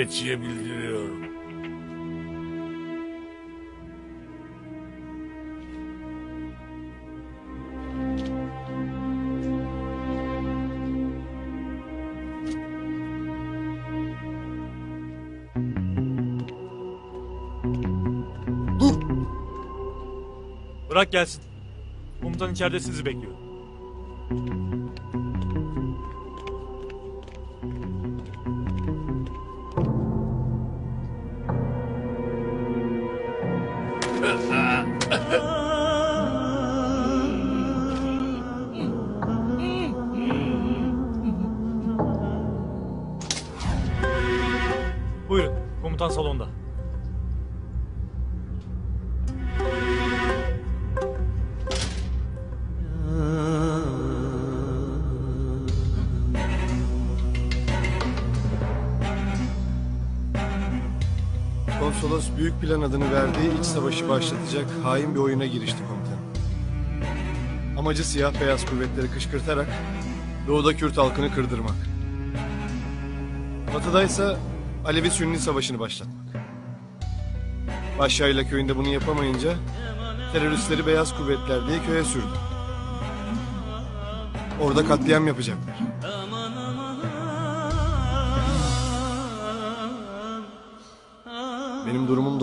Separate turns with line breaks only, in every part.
nöbetçiye bildiriyorum.
Bırak gelsin. Komutan içeride sizi bekliyor.
Plan adını verdiği iç savaşı başlatacak hain bir oyuna girişti komutanım. Amacı siyah beyaz kuvvetleri kışkırtarak doğuda Kürt halkını kırdırmak. Batıda ise Alevi Sünni savaşını başlatmak. Başyayla köyünde bunu yapamayınca teröristleri beyaz kuvvetler diye köye sürdü. Orada katliam yapacaklar.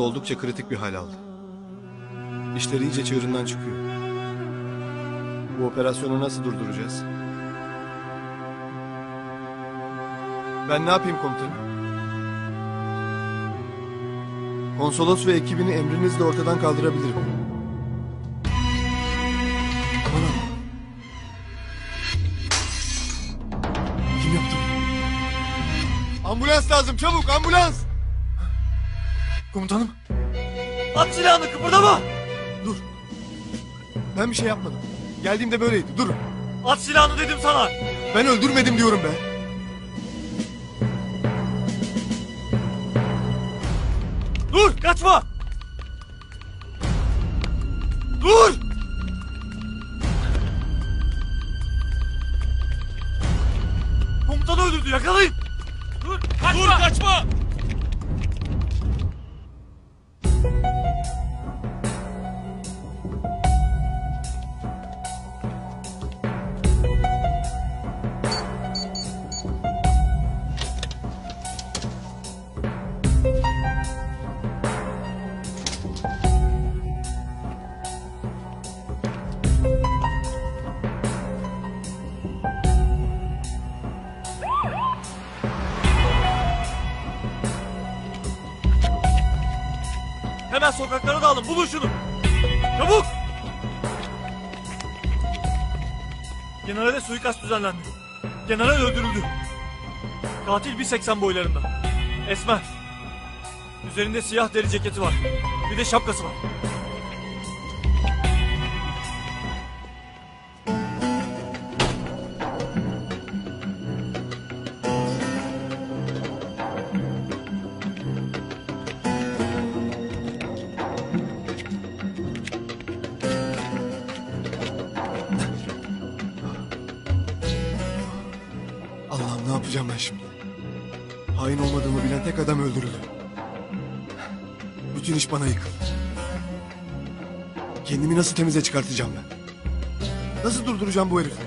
Oldukça kritik bir hal aldı. İşler iyice çığırından çıkıyor. Bu operasyonu nasıl durduracağız? Ben ne yapayım komutanım? Konsolos ve ekibini emrinizle ortadan kaldırabilirim. Aman. Kim yaptı? Ambulans lazım çabuk ambulans! Komutanım
silahını kıpırdama!
dur. Ben bir şey yapmadım. Geldiğimde böyleydi. Dur.
At silahını dedim sana!
Ben öldürmedim diyorum be.
Sokaklara dağılın bulun şunu! Çabuk! Generale suikast düzenlendi. General öldürüldü. Katil 1.80 boylarında. Esmer. Üzerinde siyah deri ceketi var. Bir de şapkası var.
Temize çıkartacağım ben? Nasıl durduracağım bu herifleri?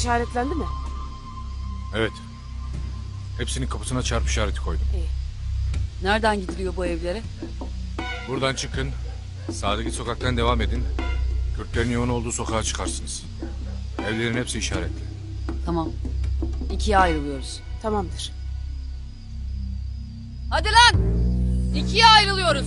İşaretlendi mi?
Evet. Hepsinin kapısına çarp işareti koydum.
Nereden gidiliyor bu evlere?
Buradan çıkın. Sağdaki sokaktan devam edin. Kürtlerin yoğun olduğu sokağa çıkarsınız. Evlerin hepsi işaretli.
Tamam. İkiye ayrılıyoruz.
Tamamdır.
Hadi lan! İkiye ayrılıyoruz.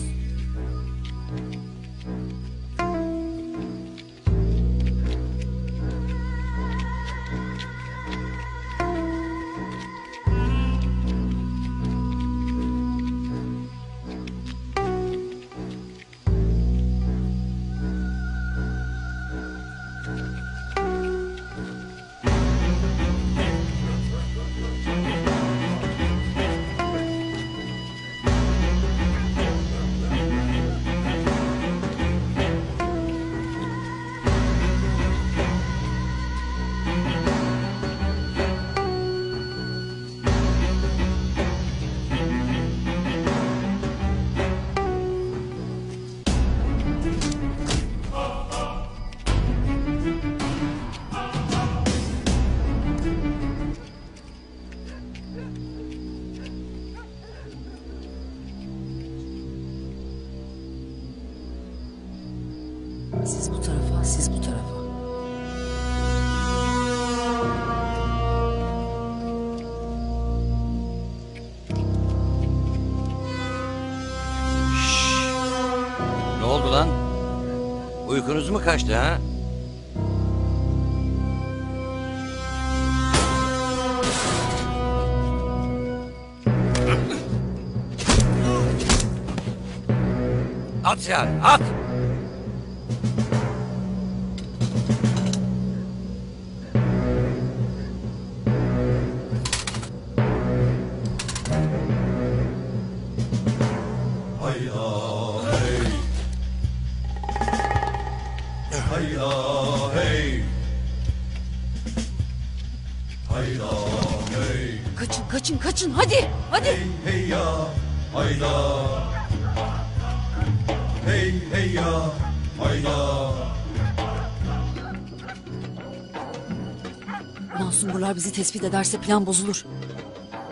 Mu kaçtı ha? At silahını, at!
Tespit ederse plan bozulur.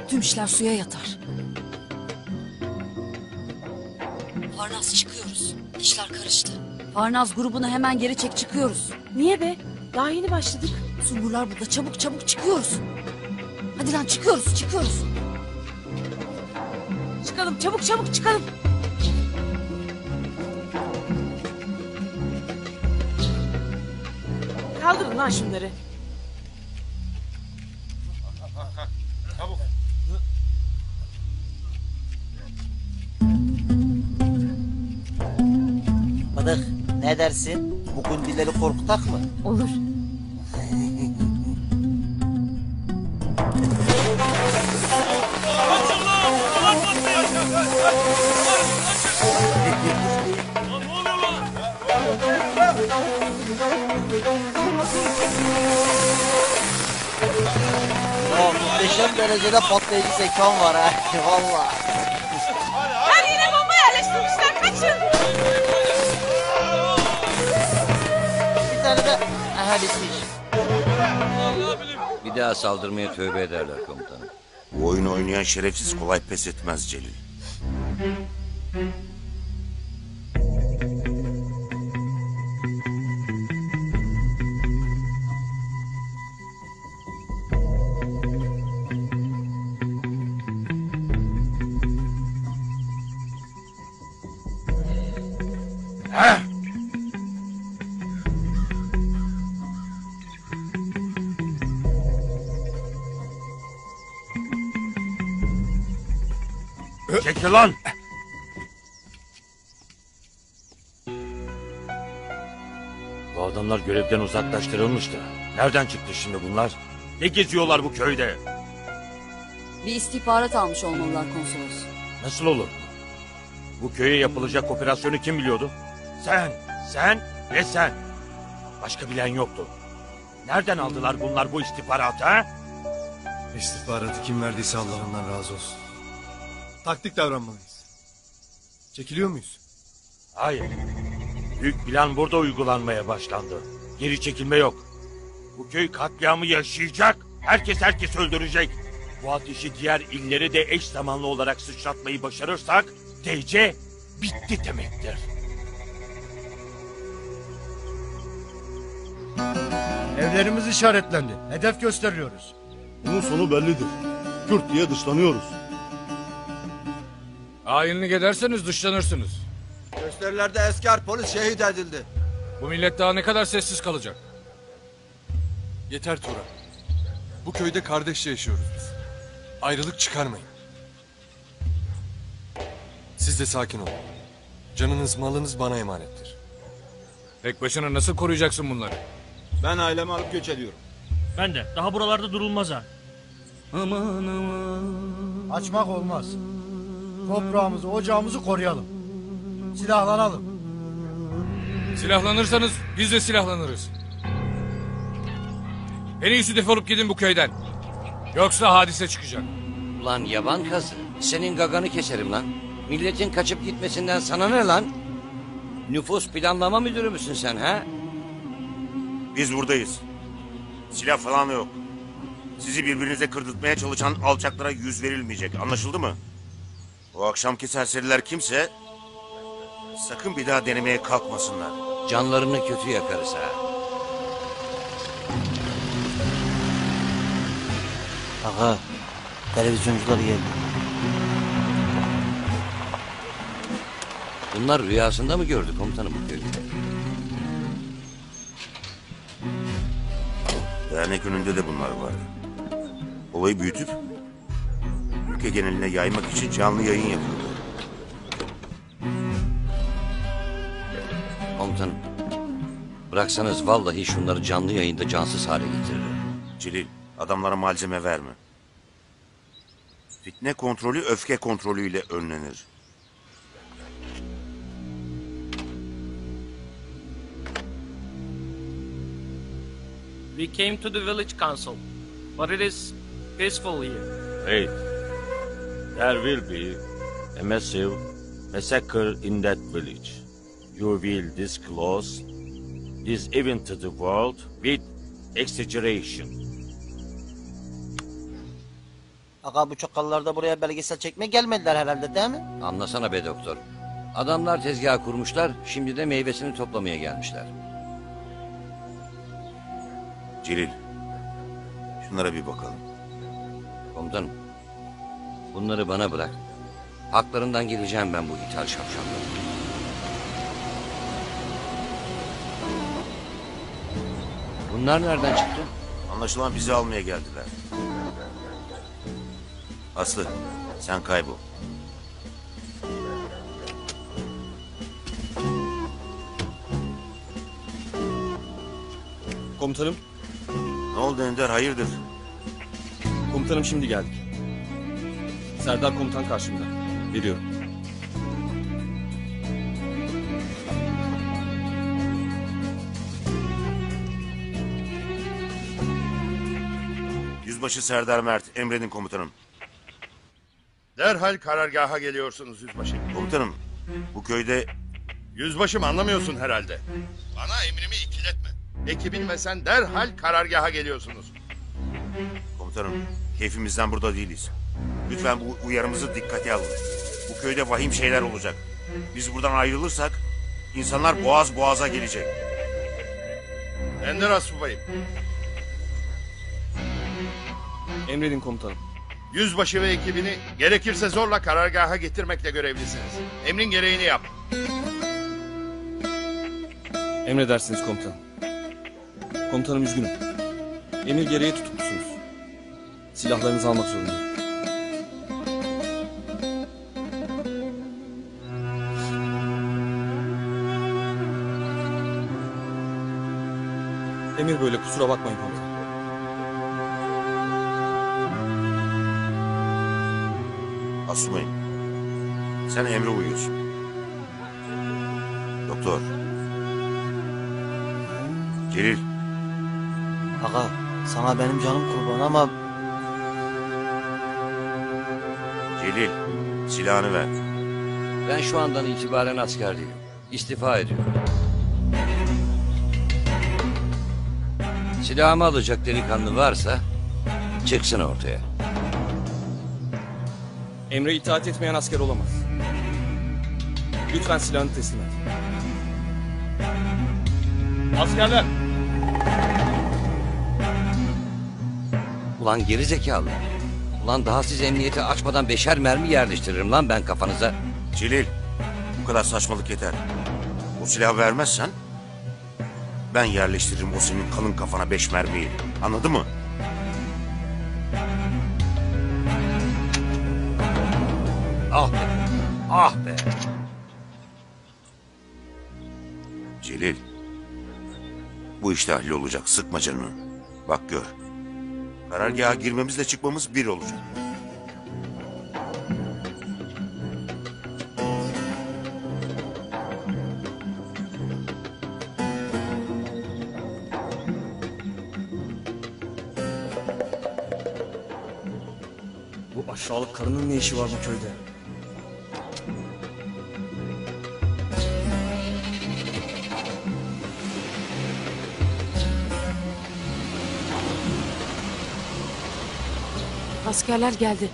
Tüm işler suya yatar. Farnaz çıkıyoruz. İşler karıştı. Farnaz grubunu hemen geri çek çıkıyoruz.
Niye be? Daha yeni başladık.
Sumurlar burada çabuk çabuk çıkıyoruz. Hadi lan çıkıyoruz çıkıyoruz.
Çıkalım çabuk çabuk çıkalım. Kaldırın lan şunları.
Dersin? Bugün dilleri korkutak mı?
Olur.
O muhteşem derecede patlayıcı zekan var ha. Valla. Bitmiş.
Bir daha saldırmaya tövbe ederler komutanım.
Bu oyunu oynayan şerefsiz kolay pes etmez Celil.
Görevden uzaklaştırılmıştı. Nereden çıktı şimdi bunlar? Ne geziyorlar bu köyde?
Bir istihbarat almış olmalılar konsolos.
Nasıl olur? Bu köye yapılacak operasyonu kim biliyordu? Sen, sen ve sen. Başka bilen yoktu. Nereden aldılar bunlar bu istihbaratı ha?
İstihbaratı kim verdiyse Allah ondan razı olsun. Taktik davranmalıyız. Çekiliyor muyuz?
Hayır. Büyük plan burada uygulanmaya başlandı. Geri çekilme yok. Bu köy katliamı yaşayacak. Herkes herkes öldürecek. Bu ateşi diğer illere de eş zamanlı olarak sıçratmayı başarırsak DC bitti demektir.
Evlerimiz işaretlendi. Hedef gösteriyoruz.
Bunun sonu bellidir. Kürt diye dışlanıyoruz.
Hainlik ederseniz dışlanırsınız.
Gösterilerde esker polis şehit edildi.
Bu millet daha ne kadar sessiz kalacak?
Yeter Turan. Bu köyde kardeşçe yaşıyoruz biz. Ayrılık çıkarmayın. Siz de sakin olun. Canınız malınız bana emanettir.
Tek başına nasıl koruyacaksın bunları?
Ben ailemi alıp göç ediyorum.
Ben de. Daha buralarda durulmaz ha.
Açmak olmaz. Toprağımızı, ocağımızı koruyalım. Silahlanalım.
Silahlanırsanız biz de silahlanırız. En iyisi defolup gidin bu köyden. Yoksa hadise çıkacak.
Ulan yaban kazı. Senin gaganı keserim lan. Milletin kaçıp gitmesinden sana ne lan? Nüfus planlama müdürü müsün sen ha?
Biz buradayız. Silah falan yok. Sizi birbirinize kırdırtmaya çalışan alçaklara yüz verilmeyecek. Anlaşıldı mı? O akşamki serseriler kimse... Sakın bir daha denemeye kalkmasınlar.
Canlarını kötü yakarız ha.
Aga, televizyoncular geldi.
Bunlar rüyasında mı gördü komutanım bu köyü?
Dernek önünde de bunlar vardı. Olayı büyütüp ülke geneline yaymak için canlı yayın yapıyorlar.
Komutanım. Bıraksanız vallahi şunları canlı yayında cansız hale getiririm.
Celil, adamlara malzeme verme. Fitne kontrolü öfke kontrolüyle önlenir.
We came to the village council, but it is peaceful here.
Wait. There will be a massive massacre in that village. You will disclose this event to the world with exaggeration.
Aga bu çakallar da buraya belgesel çekmeye gelmediler herhalde değil mi?
Anlasana be doktor. Adamlar tezgah kurmuşlar, şimdi de meyvesini toplamaya gelmişler.
Celil, şunlara bir bakalım.
Komutanım, bunları bana bırak. Haklarından geleceğim ben bu ithal şapşallara. Bunlar nereden çıktı?
Anlaşılan bizi almaya geldiler. Aslı, sen kaybol.
Komutanım,
Ne oldu Ender, hayırdır?
komutanım şimdi geldik. Serdar komutan karşımda. Veriyorum.
Yüzbaşı Serdar Mert, emredin komutanım.
Derhal karargaha geliyorsunuz yüzbaşı.
Komutanım, bu köyde
Yüzbaşım anlamıyorsun herhalde. Bana emrimi ikiletme. Ekibin ve sen derhal karargaha geliyorsunuz.
Komutanım, keyfimizden burada değiliz. Lütfen bu uyarımızı dikkate alın. Bu köyde vahim şeyler olacak. Biz buradan ayrılırsak insanlar boğaz boğaza gelecek.
Ender Asubayım.
Emredin komutanım.
Yüzbaşı ve ekibini gerekirse zorla karargaha getirmekle görevlisiniz. Emrin gereğini yap.
Emredersiniz komutanım. Komutanım üzgünüm. Emir gereği tutuklusunuz. Silahlarınızı almak zorundayım. Emir böyle kusura bakmayın komutanım.
Asumayım. Sen emre uyuyorsun. Doktor. Celil,
Aga sana benim canım kurban ama
Celil silahını ver.
Ben şu andan itibaren asker değilim. İstifa ediyorum. Silahımı alacak delikanlı varsa çıksın ortaya.
Emre itaat etmeyen asker olamaz. Lütfen silahını teslim et. Askerler!
Ulan geri zekalı. Ulan daha siz emniyeti açmadan beşer mermi yerleştiririm lan ben kafanıza.
Celil, bu kadar saçmalık yeter. O silahı vermezsen ben yerleştiririm o senin kalın kafana beş mermiyi. Anladın mı?
Ah be. Ah be.
Celil, bu işte hallolacak. Sıkma canını. Bak gör. Karargaha girmemizle çıkmamız bir olacak.
Bu aşağılık karının ne işi var bu köyde?
Askerler geldi.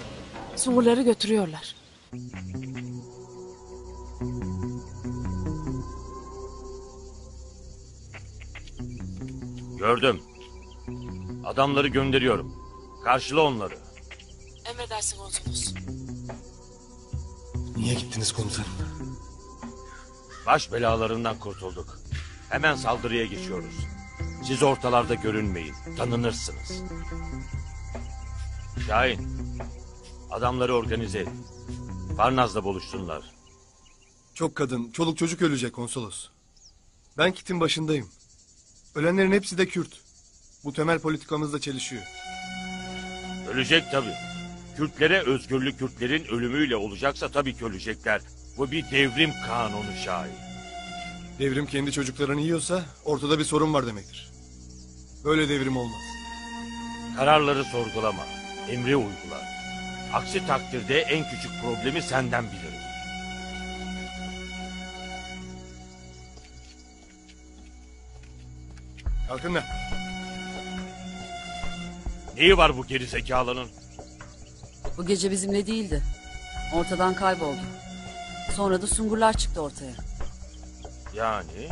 Sungurları götürüyorlar.
Gördüm. Adamları gönderiyorum. Karşıla onları.
Emredersin konsolos.
Niye gittiniz komutanım?
Baş belalarından kurtulduk. Hemen saldırıya geçiyoruz. Siz ortalarda görünmeyin. Tanınırsınız. Şahin. Adamları organize et. Farnaz'la buluşsunlar.
Çok kadın, çoluk çocuk ölecek konsolos. Ben kitin başındayım. Ölenlerin hepsi de Kürt. Bu temel politikamızla çelişiyor.
Ölecek tabii. Kürtlere özgürlük Kürtlerin ölümüyle olacaksa tabii ki ölecekler. Bu bir devrim kanunu Şahin.
Devrim kendi çocuklarını yiyorsa ortada bir sorun var demektir. Böyle devrim olmaz.
Kararları sorgulama. Emri uygula. Aksi takdirde en küçük problemi senden bilirim.
Kalkın da.
Neyi var bu gerizekalının?
Bu gece bizimle değildi. Ortadan kayboldu. Sonra da sungurlar çıktı ortaya.
Yani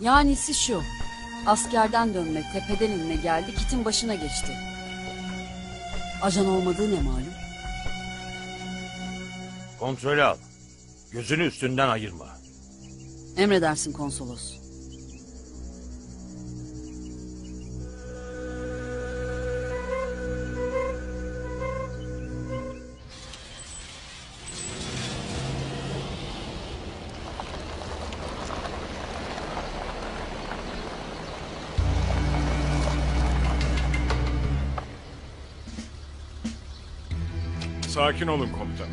Yanisi şu. Askerden dönme tepeden inme geldi kitin başına geçti. Ajan olmadığı ne malum?
kontrolü al. Gözünü üstünden ayırma.
Emredersin konsolos.
Sakin olun komutanım.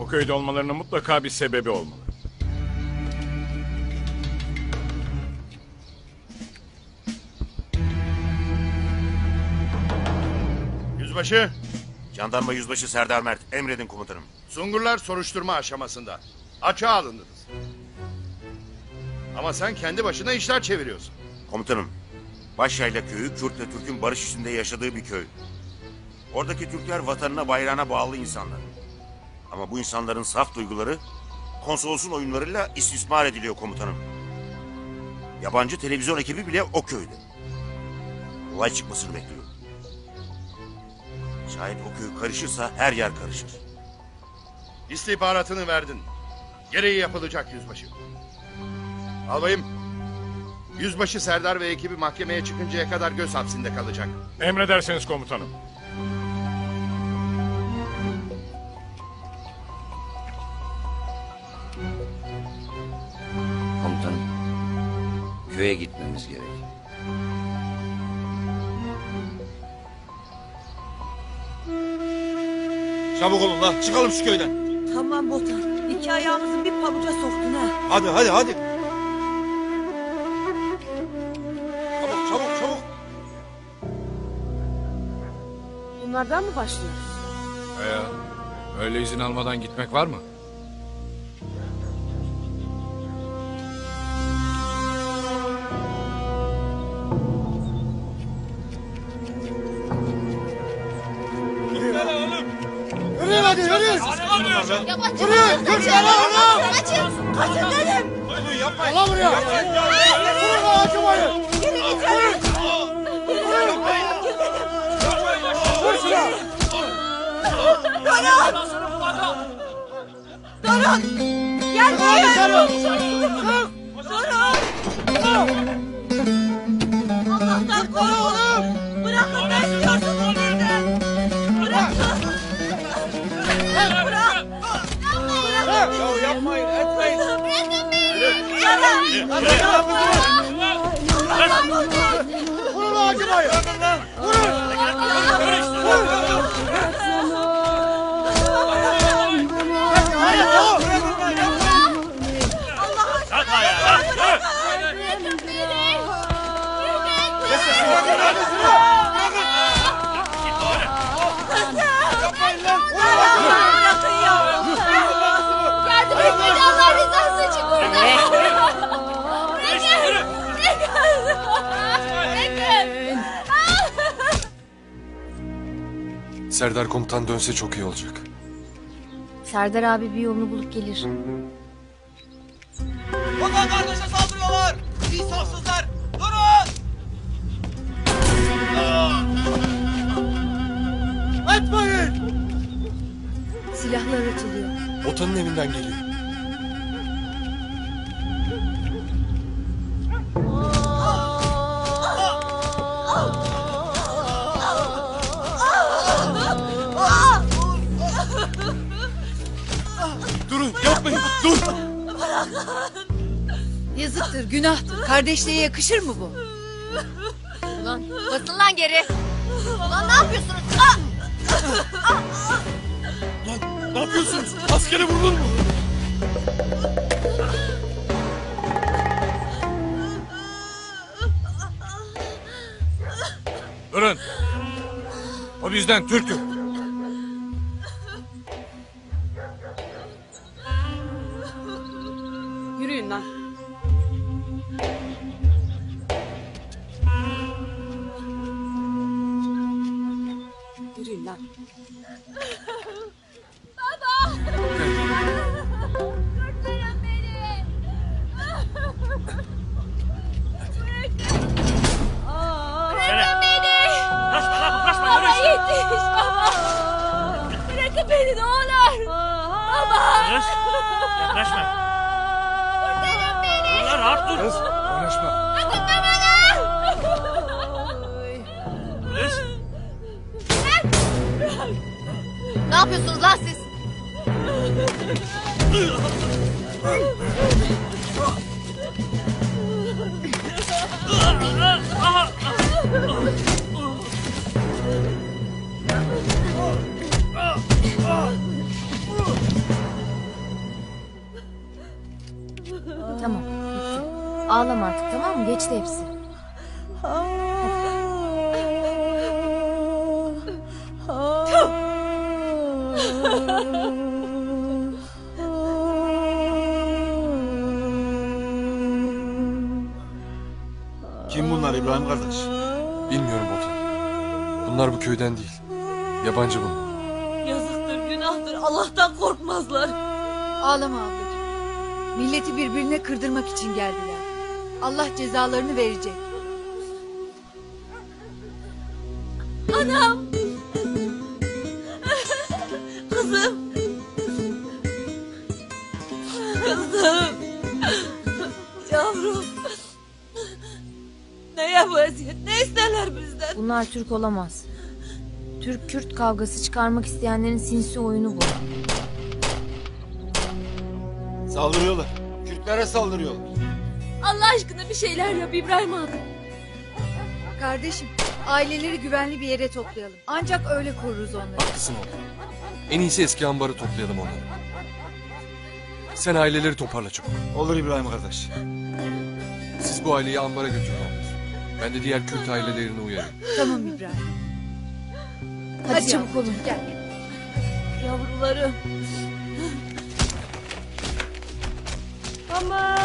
O köyde olmalarının mutlaka bir sebebi olmalı.
Yüzbaşı,
Jandarma Yüzbaşı Serdar Mert. Emredin komutanım.
Sungurlar soruşturma aşamasında. Açığa alındınız. Ama sen kendi başına işler çeviriyorsun.
Komutanım. Başyayla köyü Kürt ve Türk'ün barış içinde yaşadığı bir köy. Oradaki Türkler vatanına bayrağına bağlı insanlar. Ama bu insanların saf duyguları konsolosun oyunlarıyla istismar ediliyor komutanım. Yabancı televizyon ekibi bile o köyde. Olay çıkmasını bekliyor. Şayet o köy karışırsa her yer karışır.
İstihbaratını verdin. Gereği yapılacak yüzbaşı. Albayım, yüzbaşı Serdar ve ekibi mahkemeye çıkıncaya kadar göz hapsinde kalacak.
Emredersiniz komutanım.
Komutanım. Köye gitmemiz gerek.
Çabuk olun la çıkalım şu köyden.
Tamam Botan. İki ayağımızı bir pabuca soktun ha.
Hadi hadi hadi. Çabuk çabuk çabuk.
Bunlardan mı başlıyoruz?
Ee, öyle izin almadan gitmek var mı?
Kaçın oğlum.
Kaçın. Kaçın dedim.
Ulan buraya. Vurun lan acımayın.
Yürü git hadi.
Vur şuna.
Durun. Durun. Gel buraya. Durun. Allah'tan
Vurun lan acımayın. Vurun. Hadi hadi.
Yardım edin Allah
Serdar komutan dönse çok iyi olacak.
Serdar abi bir yolunu bulup gelir.
Vatan kardeşe saldırıyorlar. İnsafsızlar. Durun.
Etmeyin.
Silahlar atılıyor.
Otanın evinden geliyor.
Dur.
Yazıktır, günahtır. Kardeşliğe yakışır mı bu?
Ulan basın lan geri. Ulan ne yapıyorsunuz? Ah!
Ne yapıyorsunuz? Askere vurulur mu?
Durun. O bizden Türk'ü.
Yabancı bunlar.
Yazıktır günahtır Allah'tan korkmazlar.
Ağlama ablacığım. Milleti birbirine kırdırmak için geldiler. Allah cezalarını verecek.
Anam. Kızım. Kızım. Yavrum. Neye bu eziyet? Ne isterler bizden?
Bunlar Türk olamaz. Türk-Kürt kavgası çıkarmak isteyenlerin sinsi oyunu bu.
Saldırıyorlar. Kürtlere saldırıyorlar.
Allah aşkına bir şeyler yap İbrahim abi.
Kardeşim, aileleri güvenli bir yere toplayalım. Ancak öyle koruruz onları.
Haklısın oğlum. En iyisi eski ambarı toplayalım onları. Sen aileleri toparla çabuk.
Olur İbrahim kardeş.
Siz bu aileyi ambara götürün. Ben de diğer Kürt ailelerini uyarayım.
Tamam İbrahim.
Hadi,
Hadi
çabuk olun.
Gel.
Yavrularım. Aman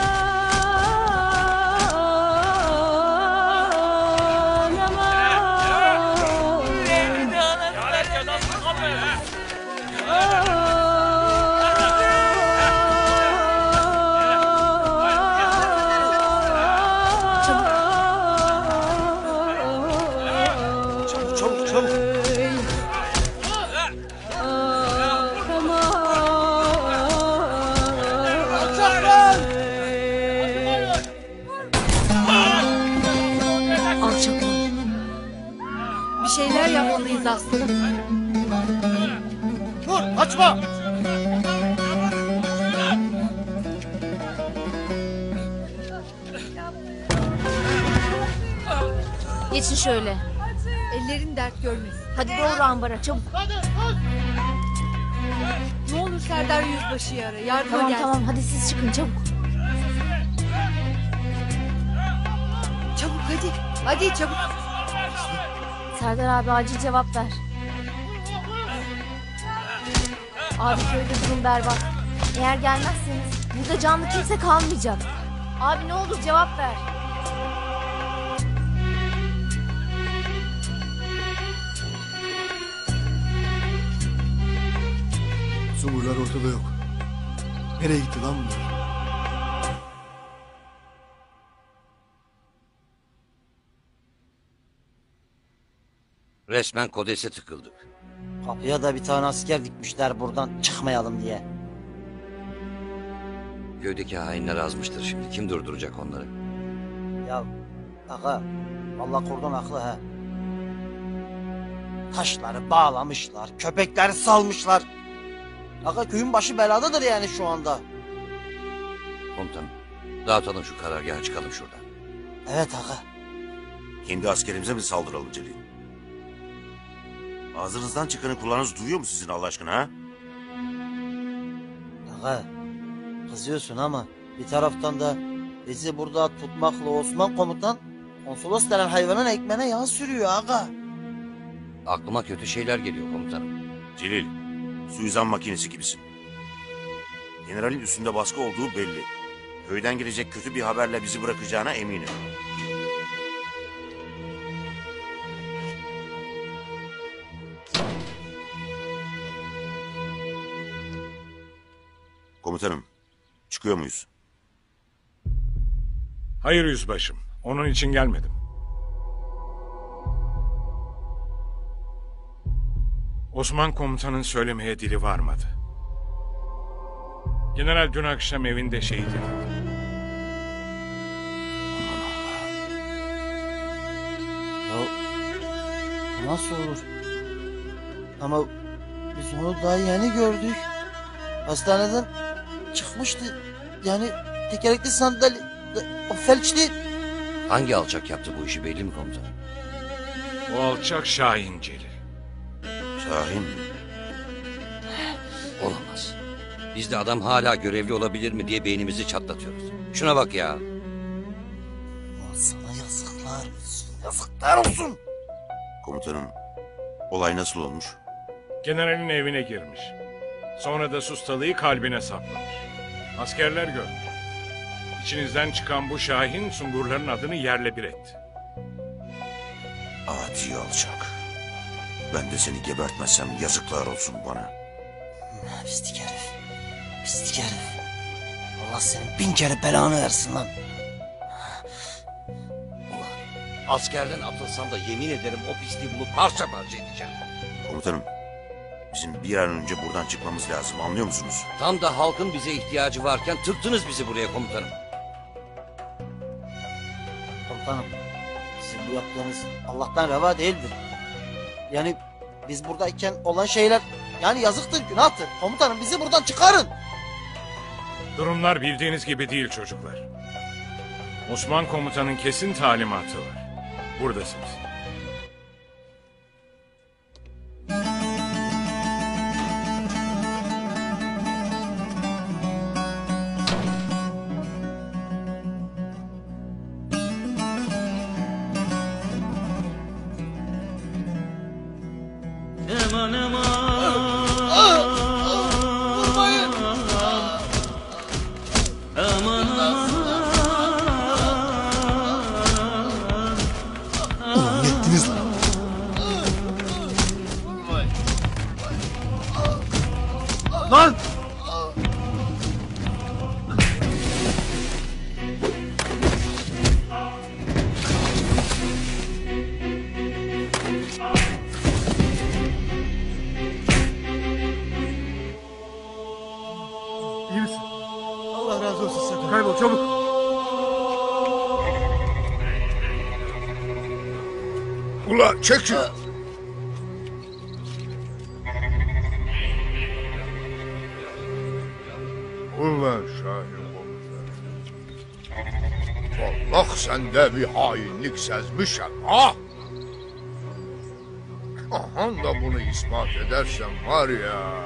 şöyle.
Ellerin dert görmesin.
Hadi doğru ambara çabuk.
Ne olur Serdar Yüzbaşı'yı ara. Yardıma
Tamam
gelsin.
tamam hadi siz çıkın çabuk.
Çabuk hadi. Hadi çabuk.
Serdar abi acil cevap ver. Abi köyde durum berbat. Eğer gelmezseniz burada canlı kimse kalmayacak. Abi ne olur cevap ver.
Nereye gitti lan bunlar?
Resmen kodese tıkıldık.
Kapıya da bir tane asker dikmişler buradan çıkmayalım diye.
Köydeki hainler azmıştır şimdi. Kim durduracak onları?
Ya aga Allah kordon aklı ha. Taşları bağlamışlar, köpekleri salmışlar. Aga köyün başı beladadır yani şu anda.
Komutanım dağıtalım şu karargahı çıkalım şuradan.
Evet aga.
Kendi askerimize mi saldıralım Celil? Ağzınızdan çıkanı kulağınız duyuyor mu sizin Allah aşkına ha?
Aga kızıyorsun ama bir taraftan da bizi burada tutmakla Osman komutan konsolos denen hayvanın ekmeğine yağ sürüyor aga.
Aklıma kötü şeyler geliyor komutanım.
Celil, suizan makinesi gibisin. Generalin üstünde baskı olduğu belli. Köyden gelecek kötü bir haberle bizi bırakacağına eminim. Komutanım, çıkıyor muyuz?
Hayır yüzbaşım. Onun için gelmedim. Osman komutanın söylemeye dili varmadı. General dün akşam evinde şehit edildi.
Nasıl olur? Ama biz onu daha yeni gördük. Hastaneden çıkmıştı. Yani tekerlekli sandalye, o felçli.
Hangi alçak yaptı bu işi belli mi komutanım?
O alçak Şahin Celil.
Şahin mi?
Olamaz. Biz de adam hala görevli olabilir mi diye beynimizi çatlatıyoruz. Şuna bak ya.
Sana yazıklar olsun. Yazıklar olsun.
Komutanım, olay nasıl olmuş?
Generalin evine girmiş. Sonra da sustalıyı kalbine saplamış. Askerler görmüş. İçinizden çıkan bu Şahin sungurların adını yerle bir etti.
Adi alçak. Ben de seni gebertmezsem yazıklar olsun bana.
Pislik herif. Pislik herif. Allah senin bin kere belanı versin lan.
Askerden atılsam da yemin ederim o pisliği bulup parça parça edeceğim.
Komutanım, bizim bir an önce buradan çıkmamız lazım anlıyor musunuz?
Tam da halkın bize ihtiyacı varken tıktınız bizi buraya komutanım.
Komutanım sizin bu yaptığınız Allah'tan reva değildir. Yani biz buradayken olan şeyler yani yazıktır günahtır. Komutanım bizi buradan çıkarın.
Durumlar bildiğiniz gibi değil çocuklar. Osman komutanın kesin talimatı var. Buradasınız.
Şunu.
Ulan Şahin komutan. Vallahi sende bir hainlik sezmişim ha. Ahan da bunu ispat edersen var ya.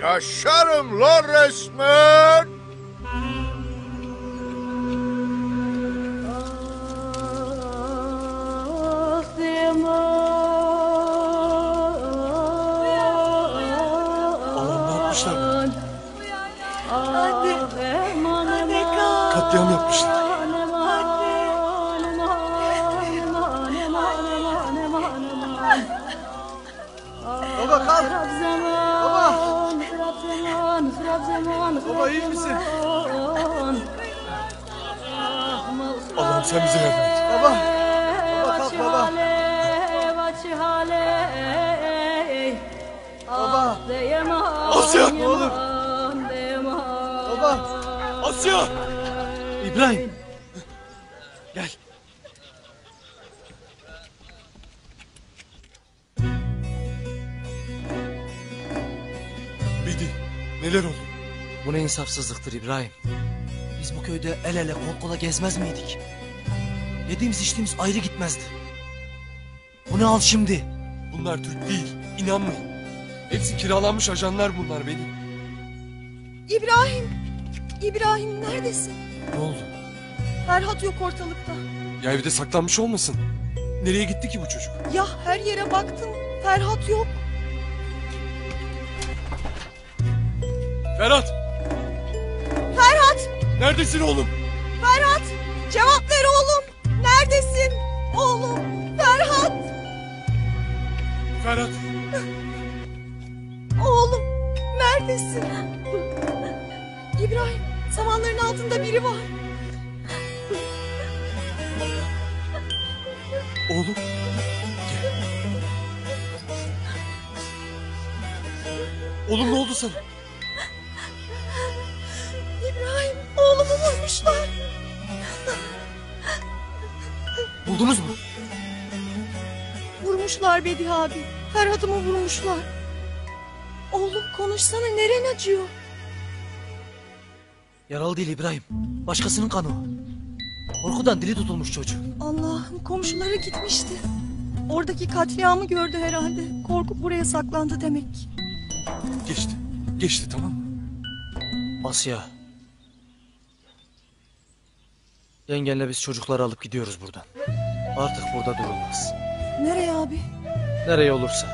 Yaşarım lan resmen.
İnsafsızlıktır İbrahim. Biz bu köyde el ele kol kola gezmez miydik? Yediğimiz içtiğimiz ayrı gitmezdi. Bu ne al şimdi?
Bunlar Türk değil. inanmayın. Hepsi kiralanmış ajanlar bunlar benim.
İbrahim! İbrahim neredesin?
Ne oldu?
Ferhat yok ortalıkta.
Ya evde saklanmış olmasın? Nereye gitti ki bu çocuk?
Ya her yere baktım. Ferhat yok.
Ferhat! Neredesin oğlum?
Ferhat'ımı vurmuşlar. Oğlum konuşsana neren acıyor?
Yaralı değil İbrahim. Başkasının kanı o. Korkudan dili tutulmuş çocuk.
Allah'ım komşuları gitmişti. Oradaki katliamı gördü herhalde. Korkup buraya saklandı demek ki.
Geçti. Geçti tamam mı?
Asya. Yengenle biz çocukları alıp gidiyoruz buradan. Artık burada durulmaz.
Nereye abi?
Nereye olursa.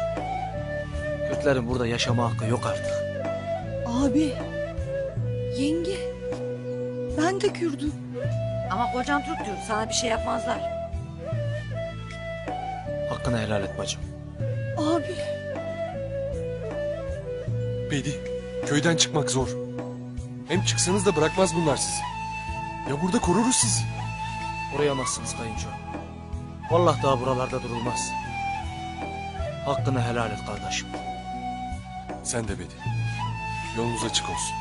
Kürtlerin burada yaşama hakkı yok artık.
Abi. Yenge. Ben de Kürdüm.
Ama kocan Türk diyor. Sana bir şey yapmazlar.
Hakkını helal et bacım.
Abi.
Bedi, köyden çıkmak zor. Hem çıksanız da bırakmaz bunlar sizi. Ya burada koruruz sizi.
Koruyamazsınız kayınço. Vallahi daha buralarda durulmaz. Hakkını helal et kardeşim.
Sen de Bedi. Yolunuz açık olsun.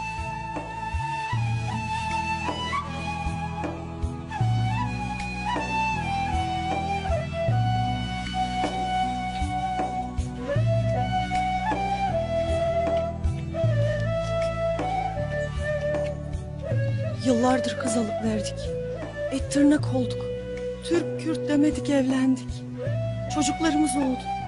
Yıllardır kız alıp verdik. Et tırnak olduk. Türk Kürt demedik evlendik. Çocuklarımız oldu.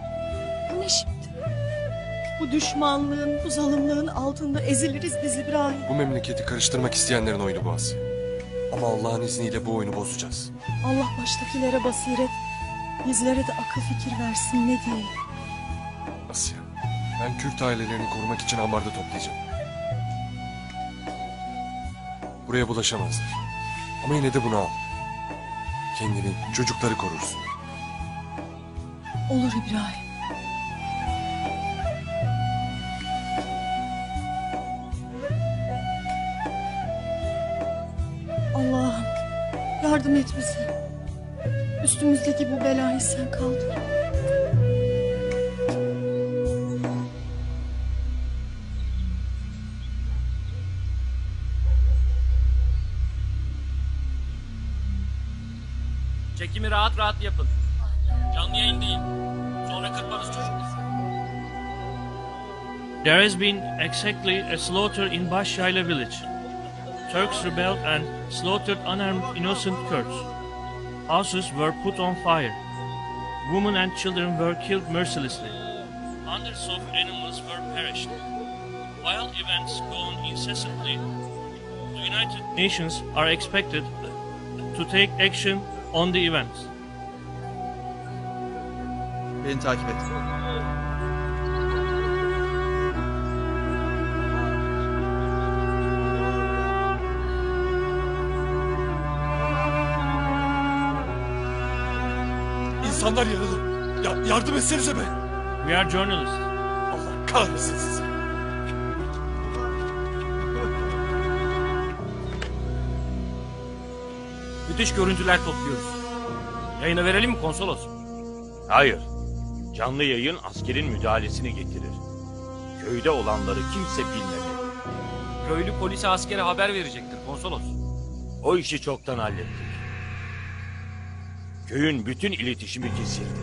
Bu düşmanlığın, bu zalimliğin altında eziliriz biz İbrahim.
Bu memleketi karıştırmak isteyenlerin oyunu bu Asya. Ama Allah'ın izniyle bu oyunu bozacağız.
Allah baştakilere basiret, bizlere de akıl fikir versin ne diyeyim.
Asya, ben Kürt ailelerini korumak için ambarda toplayacağım. Buraya bulaşamazlar. Ama yine de bunu al. Kendini, çocukları korursun.
Olur İbrahim. Yardım et bize. Üstümüzdeki bu belayı sen kaldır.
Çekimi rahat rahat yapın. Canlı yayın değil. Sonra kırparız çocuk. There has been exactly a slaughter in Bashayla village. Turks rebelled and slaughtered unarmed innocent Kurds. Houses were put on fire. Women and children were killed mercilessly. Hundreds of animals were perished. While events go on incessantly, the United Nations are expected to take action on the events.
Beni takip et.
İnsanlar yaralı. Ya, yardım etsenize be.
We are journalists.
Allah kahretsin sizi.
Müthiş görüntüler topluyoruz. Yayına verelim mi konsolos?
Hayır. Canlı yayın askerin müdahalesini getirir. Köyde olanları kimse bilmedi.
Köylü polise askere haber verecektir konsolos.
O işi çoktan hallettik. Köyün bütün iletişimi kesildi.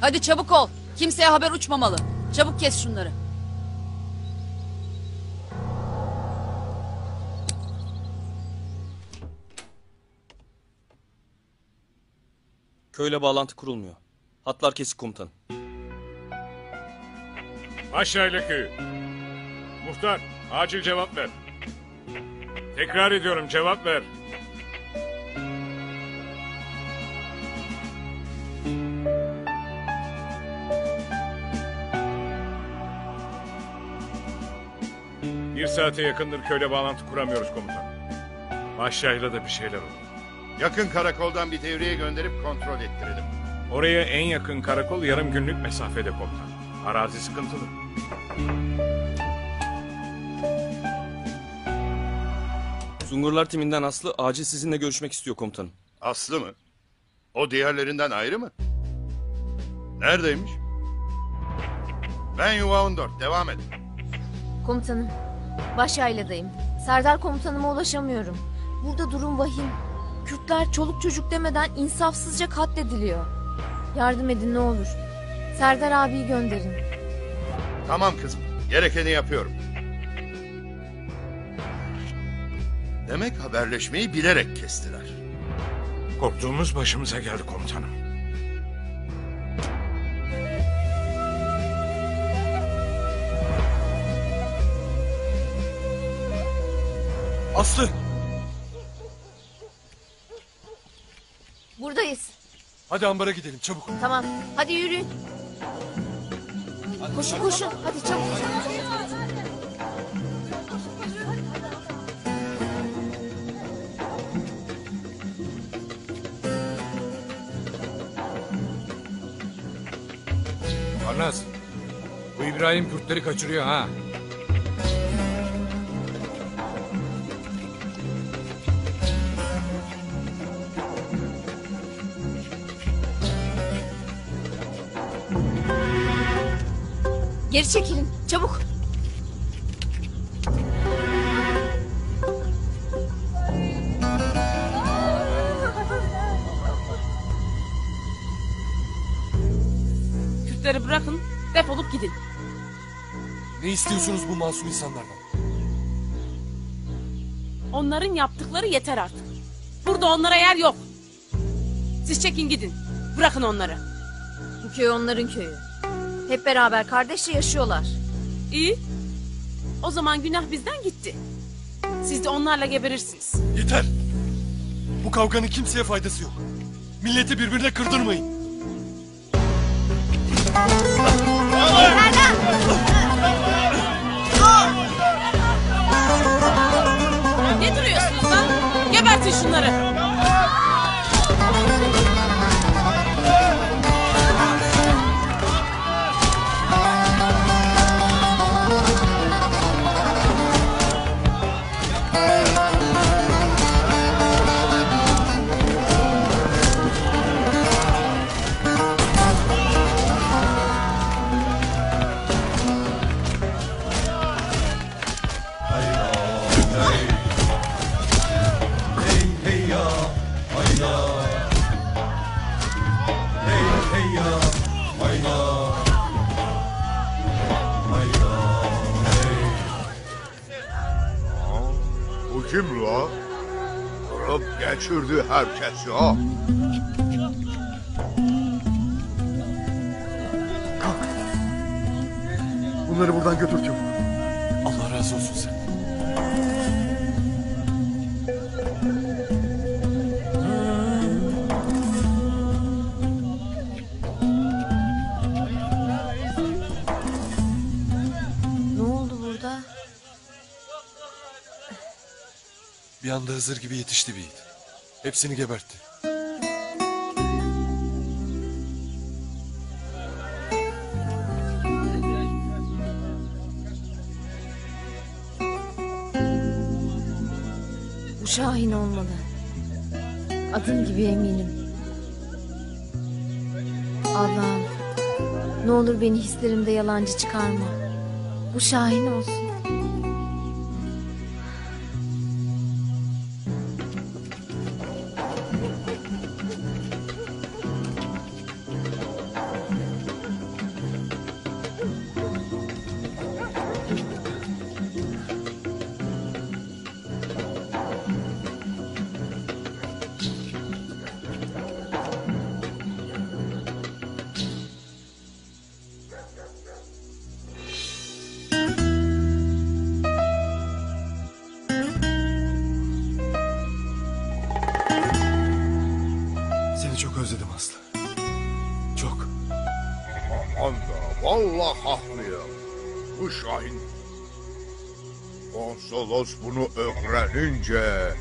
Hadi çabuk ol. Kimseye haber uçmamalı. Çabuk kes şunları.
Köyle bağlantı kurulmuyor. Hatlar kesik komutanım.
Aşağıyla köyü. Muhtar acil cevap ver. Tekrar ediyorum cevap ver. Bir saate yakındır köyle bağlantı kuramıyoruz komutan. Başyayla da bir şeyler oldu.
Yakın karakoldan bir devriye gönderip kontrol ettirelim.
Oraya en yakın karakol yarım günlük mesafede komutan. Arazi sıkıntılı.
Sungurlar timinden Aslı acil sizinle görüşmek istiyor komutanım.
Aslı mı? O diğerlerinden ayrı mı? Neredeymiş? Ben Yuva 14. Devam et.
Komutanım, Başyaylı'dayım. Serdar komutanıma ulaşamıyorum. Burada durum vahim. Kürtler çoluk çocuk demeden insafsızca katlediliyor. Yardım edin ne olur. Serdar abiyi gönderin.
Tamam kızım. Gerekeni yapıyorum. Demek haberleşmeyi bilerek kestiler.
Korktuğumuz başımıza geldi komutanım.
Aslı!
Buradayız.
Hadi ambara gidelim çabuk.
Tamam, hadi yürüyün. Koşun koşun, hadi çabuk.
Arnaz. Bu İbrahim Kürtleri kaçırıyor ha.
Geri çekilin, çabuk.
İstiyorsunuz bu masum insanlardan?
Onların yaptıkları yeter artık. Burada onlara yer yok. Siz çekin gidin. Bırakın onları.
Bu köy onların köyü. Hep beraber kardeşçe yaşıyorlar.
İyi. O zaman günah bizden gitti. Siz de onlarla geberirsiniz.
Yeter! Bu kavganın kimseye faydası yok. Milleti birbirine kırdırmayın.
Geçirdi herkesi ha.
Bunları buradan götür çabuk.
Allah razı olsun sen.
Ne oldu burada?
Bir anda Hızır gibi yetişti bir yiğit. Hepsini gebertti.
Bu Şahin olmalı. Adım gibi eminim. Allah'ım ne olur beni hislerimde yalancı çıkarma. Bu Şahin olsun.
Konsolos bunu öğrenince...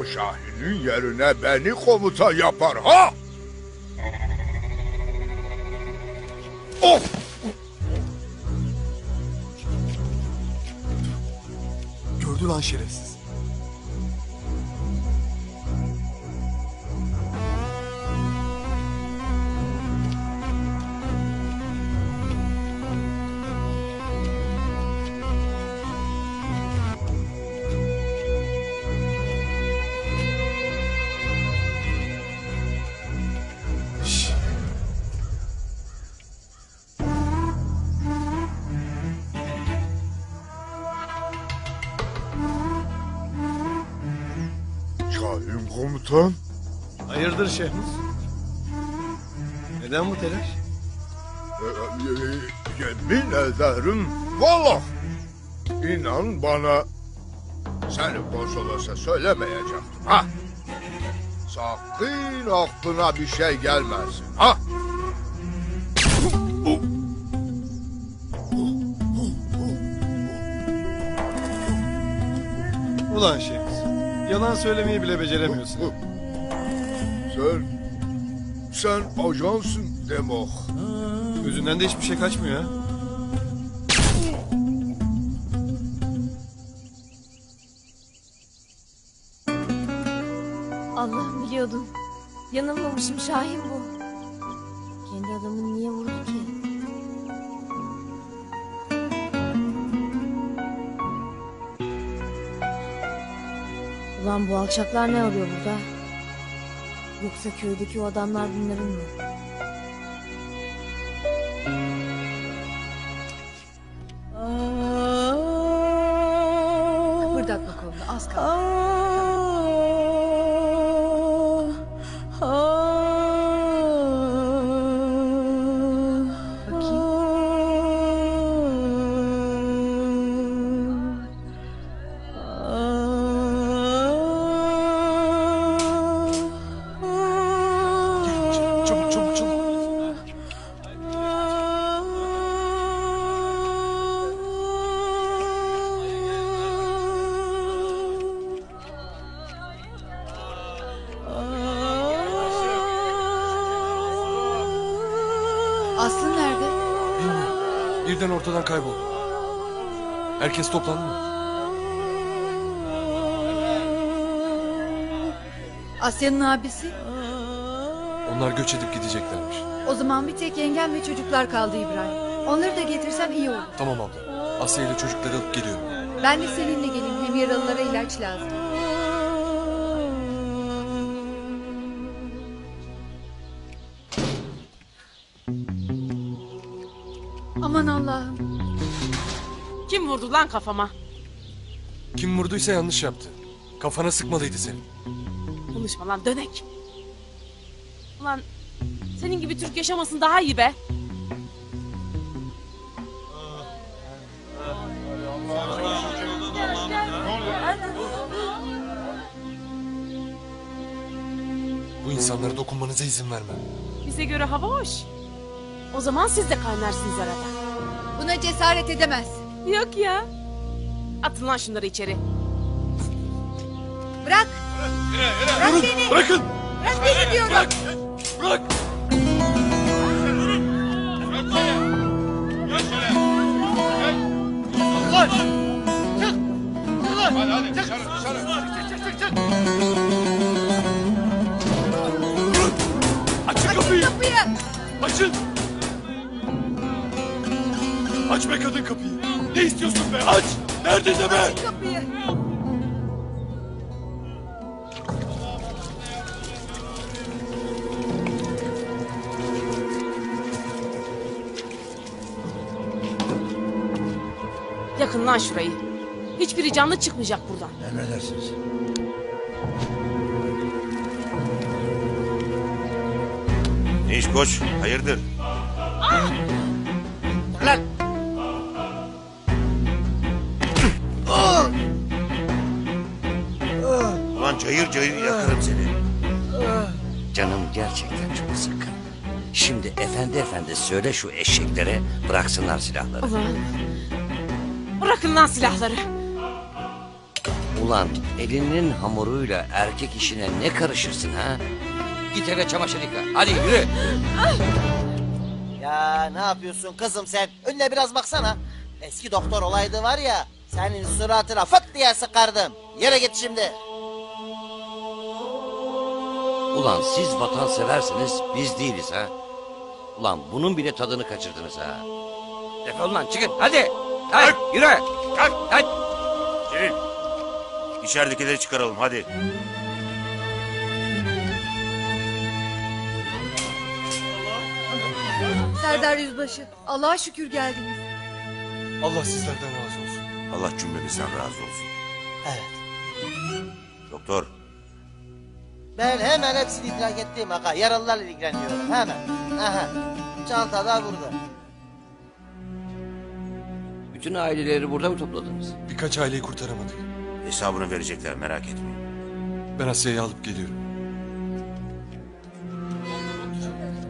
O Şahin'in yerine beni komutan yapar ha? Konsolosa söylemeyecektim ha. Sakın aklına bir şey gelmesin ha.
Ulan Şehmus. Yalan söylemeyi bile beceremiyorsun.
Sen, sen ajansın demek.
Gözünden de hiçbir şey kaçmıyor ha.
Yanılmamışım Şahin bu. Kendi adamını niye vurdu ki? Ulan bu alçaklar ne arıyor burada? Yoksa köydeki o adamlar bunların mı?
Ortadan kayboldu. Herkes toplandı mı?
Asya'nın abisi.
Onlar göç edip gideceklermiş.
O zaman bir tek yengem ve çocuklar kaldı İbrahim. Onları da getirsen iyi olur.
Tamam abla. Asya ile çocukları alıp geliyorum.
Ben de seninle geleyim. Hem yaralılara ilaç lazım.
Vurdu lan kafama?
Kim vurduysa yanlış yaptı. Kafana sıkmalıydı seni.
Konuşma lan dönek. Ulan senin gibi Türk yaşamasın daha iyi be.
Bu insanlara dokunmanıza izin vermem.
Bize göre hava hoş. O zaman siz de kaynarsınız arada.
Buna cesaret edemez.
Yok ya. Atın lan şunları içeri.
Bırak. Bırak beni.
Bırakın.
Bırak beni diyorum.
Bırak. Ne istiyorsun be? Aç. Nerede de be?
Aç kapıyı.
Yakın lan şurayı. Hiçbiri canlı çıkmayacak buradan.
Emredersiniz.
Ne iş koç? Hayırdır?
Canım gerçekten çok sıkkın. Şimdi efendi efendi söyle şu eşeklere bıraksınlar silahları.
Ulan. Bırakın lan silahları.
Ulan elinin hamuruyla erkek işine ne karışırsın ha? Git eve çamaşır yıka. Hadi yürü.
Ya ne yapıyorsun kızım sen? Önüne biraz baksana. Eski doktor olaydı var ya. Senin suratına fıt diye sıkardım. Yere git şimdi.
Ulan siz vatan seversiniz biz değiliz ha. Ulan bunun bile tadını kaçırdınız ha. Defol lan çıkın hadi. Hadi yürü. Kalk hadi.
Celil. İçeridekileri çıkaralım hadi.
Serdar Yüzbaşı, Allah'a şükür geldiniz.
Allah sizlerden razı olsun.
Allah cümlemizden razı olsun.
Evet.
Doktor
Ben hemen hepsini idrak ettim aga. Yaralılarla ilgileniyorum. Hemen. Aha. Çanta da burada.
Bütün aileleri burada mı topladınız?
Birkaç aileyi kurtaramadık.
hesabını verecekler merak etmeyin.
Ben Asya'yı alıp geliyorum.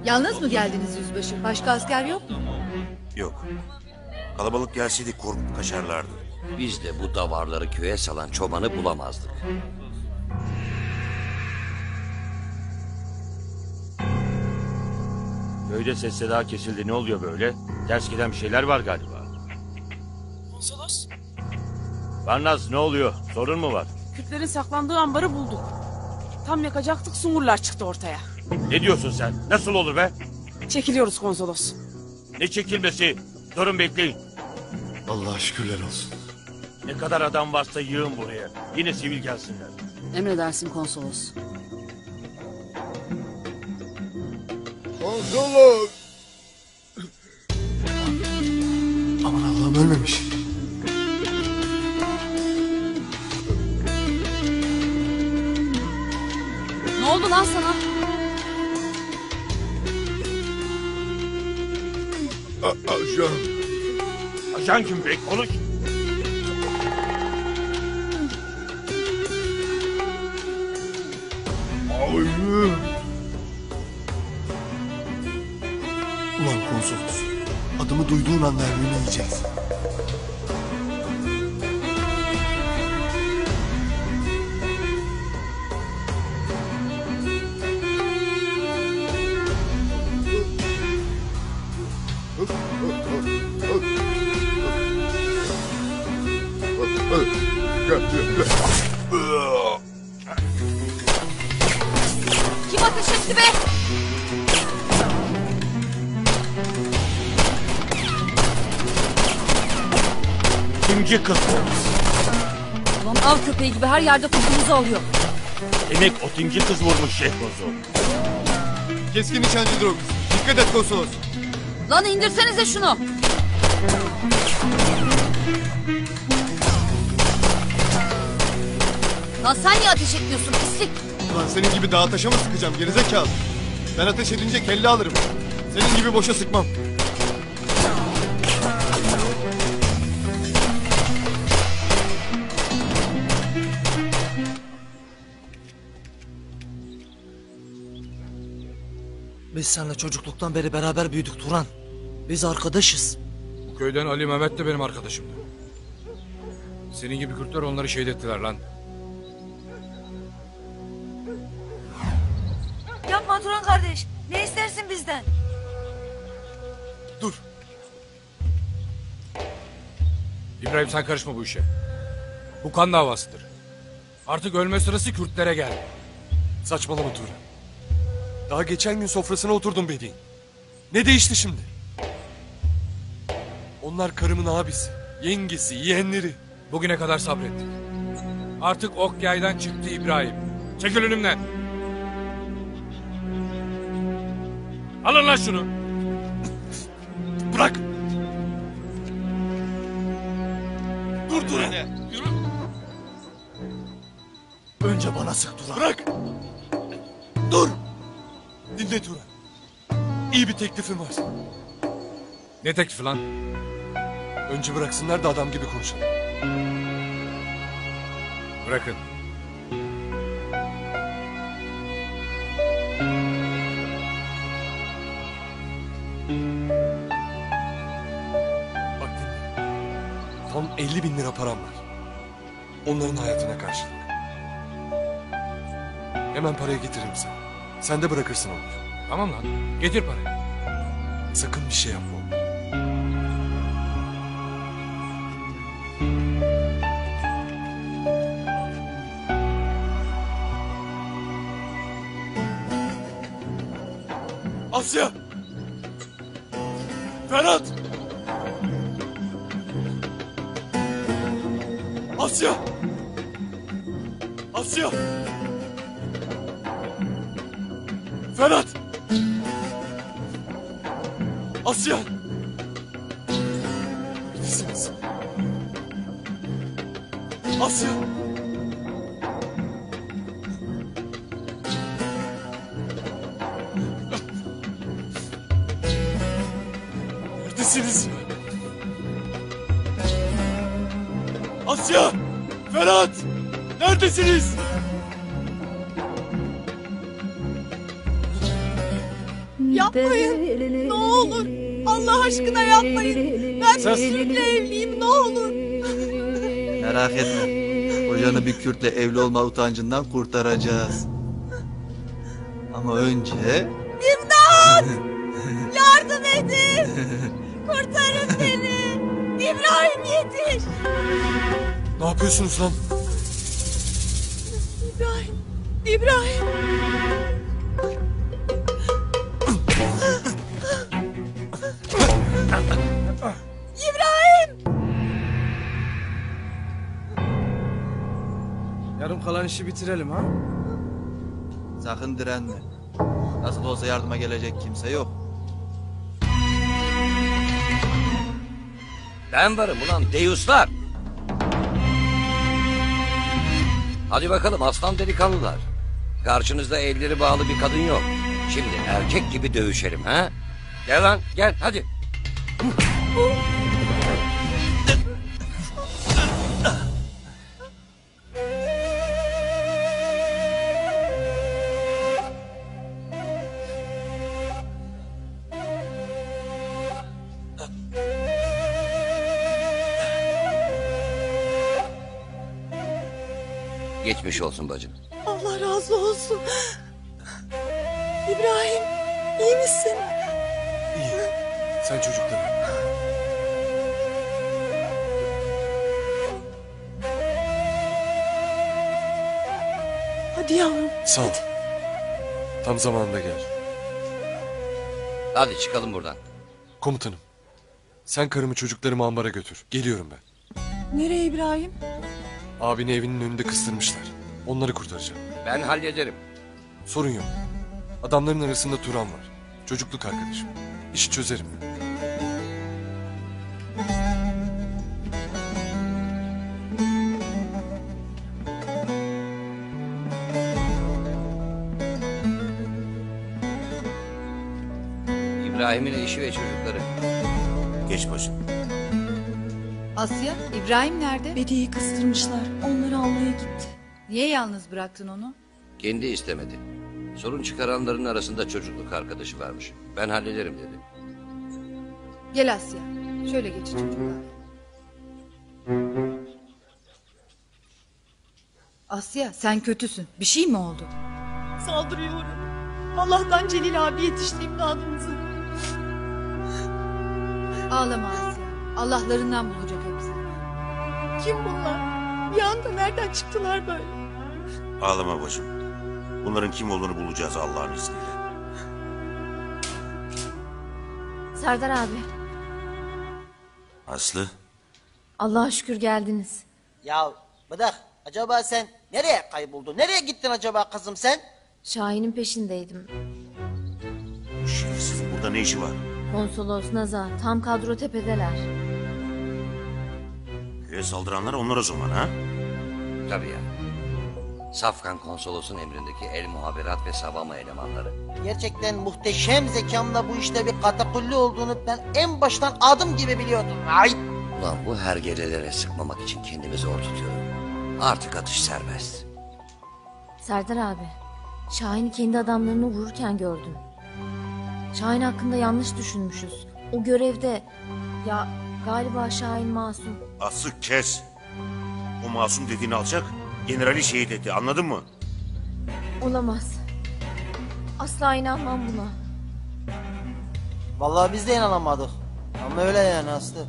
Yalnız mı geldiniz Yüzbaşı? Başka asker yok mu?
Yok. Kalabalık gelseydi korkup kaçarlardı.
Biz de bu davarları köye salan çobanı bulamazdık.
Köyde ses seda kesildi ne oluyor böyle? Ters giden bir şeyler var galiba.
Konsolos.
Varnaz ne oluyor? Sorun mu var?
Kürtlerin saklandığı ambarı bulduk. Tam yakacaktık sungurlar çıktı ortaya.
Ne diyorsun sen? Nasıl olur be?
Çekiliyoruz konsolos.
Ne çekilmesi? Durun bekleyin.
Allah'a şükürler olsun.
Ne kadar adam varsa yığın buraya. Yine sivil gelsinler.
Emredersin konsolos.
Konsolos.
Aman Allah'ım ölmemiş.
Ne oldu lan sana?
A- ajan.
Ajan kim be? Konuş.
Duyduğun anda yiyeceksin.
Bu.
Ulan av köpeği gibi her yerde kokumuzu alıyor.
Demek o timci kız vurmuş Şeyh Bozo.
Keskin nişancıdır o kız. Dikkat et konsolos.
Lan indirsenize şunu. Lan sen niye ateş etmiyorsun pislik?
Ulan senin gibi dağa taşa mı sıkacağım gerizekalı? Ben ateş edince kelle alırım. Senin gibi boşa sıkmam.
Biz seninle çocukluktan beri beraber büyüdük Turan. Biz arkadaşız.
Bu köyden Ali Mehmet de benim arkadaşımdı. Senin gibi Kürtler onları şehit ettiler lan.
Yapma Turan kardeş. Ne istersin bizden?
Dur.
İbrahim sen karışma bu işe. Bu kan davasıdır. Artık ölme sırası Kürtlere geldi.
Saçmalama Turan. Daha geçen gün sofrasına oturdum Bedi'nin. Ne değişti şimdi? Onlar karımın abisi, yengesi, yeğenleri.
Bugüne kadar sabrettik. Artık ok yaydan çıktı İbrahim. Çekil önümden. Alın lan şunu.
Bırak. Dur Turan.
Önce bana sık Turan.
Bırak. Dur. Dinle Turan. İyi bir teklifim var.
Ne teklifi lan?
Önce bıraksınlar da adam gibi konuşalım.
Bırakın. Bak dinle.
Tam 50 bin lira param var. Onların hayatına karşılık. Hemen parayı getireyim sana. Sen de bırakırsın onu.
Tamam lan. Getir parayı.
Sakın bir şey yapma oğlum. Asya! Ferhat! Asya! Asya! Ferhat! Asya! Neredesiniz? Asya! Neredesiniz? Asya! Ferhat! Neredesiniz?
Yapmayın. Ne olur. Allah aşkına yapmayın. Ben
Sus.
Kürt'le evliyim ne olur.
Merak etme. Kocanı bir Kürt'le evli olma utancından kurtaracağız. Ama önce...
İmdat! Yardım edin. Kurtarın beni. İbrahim yetiş.
Ne yapıyorsunuz lan?
İbrahim. İbrahim.
İşi bitirelim ha? Sakın direnme. Nasıl olsa yardıma gelecek kimse yok.
Ben varım ulan deyuslar. Hadi bakalım aslan delikanlılar. Karşınızda elleri bağlı bir kadın yok. Şimdi erkek gibi dövüşelim ha? Gel lan gel hadi. Geçmiş olsun bacım.
Allah razı olsun. İbrahim iyi misin?
İyi. Sen çocukları.
Hadi yavrum.
Sağ ol. Tam zamanında gel.
Hadi çıkalım buradan.
Komutanım. Sen karımı çocuklarımı ambara götür. Geliyorum ben.
Nereye İbrahim?
Abini evinin önünde kıstırmışlar. Onları kurtaracağım.
Ben hallederim.
Sorun yok. Adamların arasında Turan var. Çocukluk arkadaşım. İşi çözerim.
İbrahim'in eşi ve çocukları.
Geç başım.
Asya, İbrahim nerede?
Bedi'yi kıstırmışlar. Onları almaya gitti.
Niye yalnız bıraktın onu?
Kendi istemedi. Sorun çıkaranların arasında çocukluk arkadaşı varmış. Ben hallederim dedi.
Gel Asya. Şöyle geç çocuklar. Asya sen kötüsün. Bir şey mi oldu?
Saldırıyorum. Allah'tan Celil abi yetişti imdadımızı.
Ağlama Asya. Allah'larından bulacak hepsi.
Kim bunlar? Bir anda nereden çıktılar böyle?
Ağlama başım. Bunların kim olduğunu bulacağız Allah'ın izniyle.
Serdar abi.
Aslı.
Allah'a şükür geldiniz.
Ya bırak. Acaba sen nereye kayboldun? Nereye gittin acaba kızım sen?
Şahin'in peşindeydim.
Bu şerefsizin burada ne işi var?
Konsolos, Naza, tam kadro tepedeler.
Köye saldıranlar onlar o zaman ha?
Tabii ya. Safkan konsolosun emrindeki el muhaberat ve savama elemanları.
Gerçekten muhteşem zekamla bu işte bir katakulli olduğunu ben en baştan adım gibi biliyordum. Ay!
Ulan bu hergelelere sıkmamak için kendimi zor tutuyorum. Artık atış serbest.
Serdar abi, Şahin'i kendi adamlarını vururken gördüm. Şahin hakkında yanlış düşünmüşüz. O görevde... Ya Galiba Şahin masum.
Aslı kes. O masum dediğin alçak generali şehit etti anladın mı?
Olamaz. Asla inanmam buna.
Vallahi biz de inanamadık. Ama öyle yani Aslı.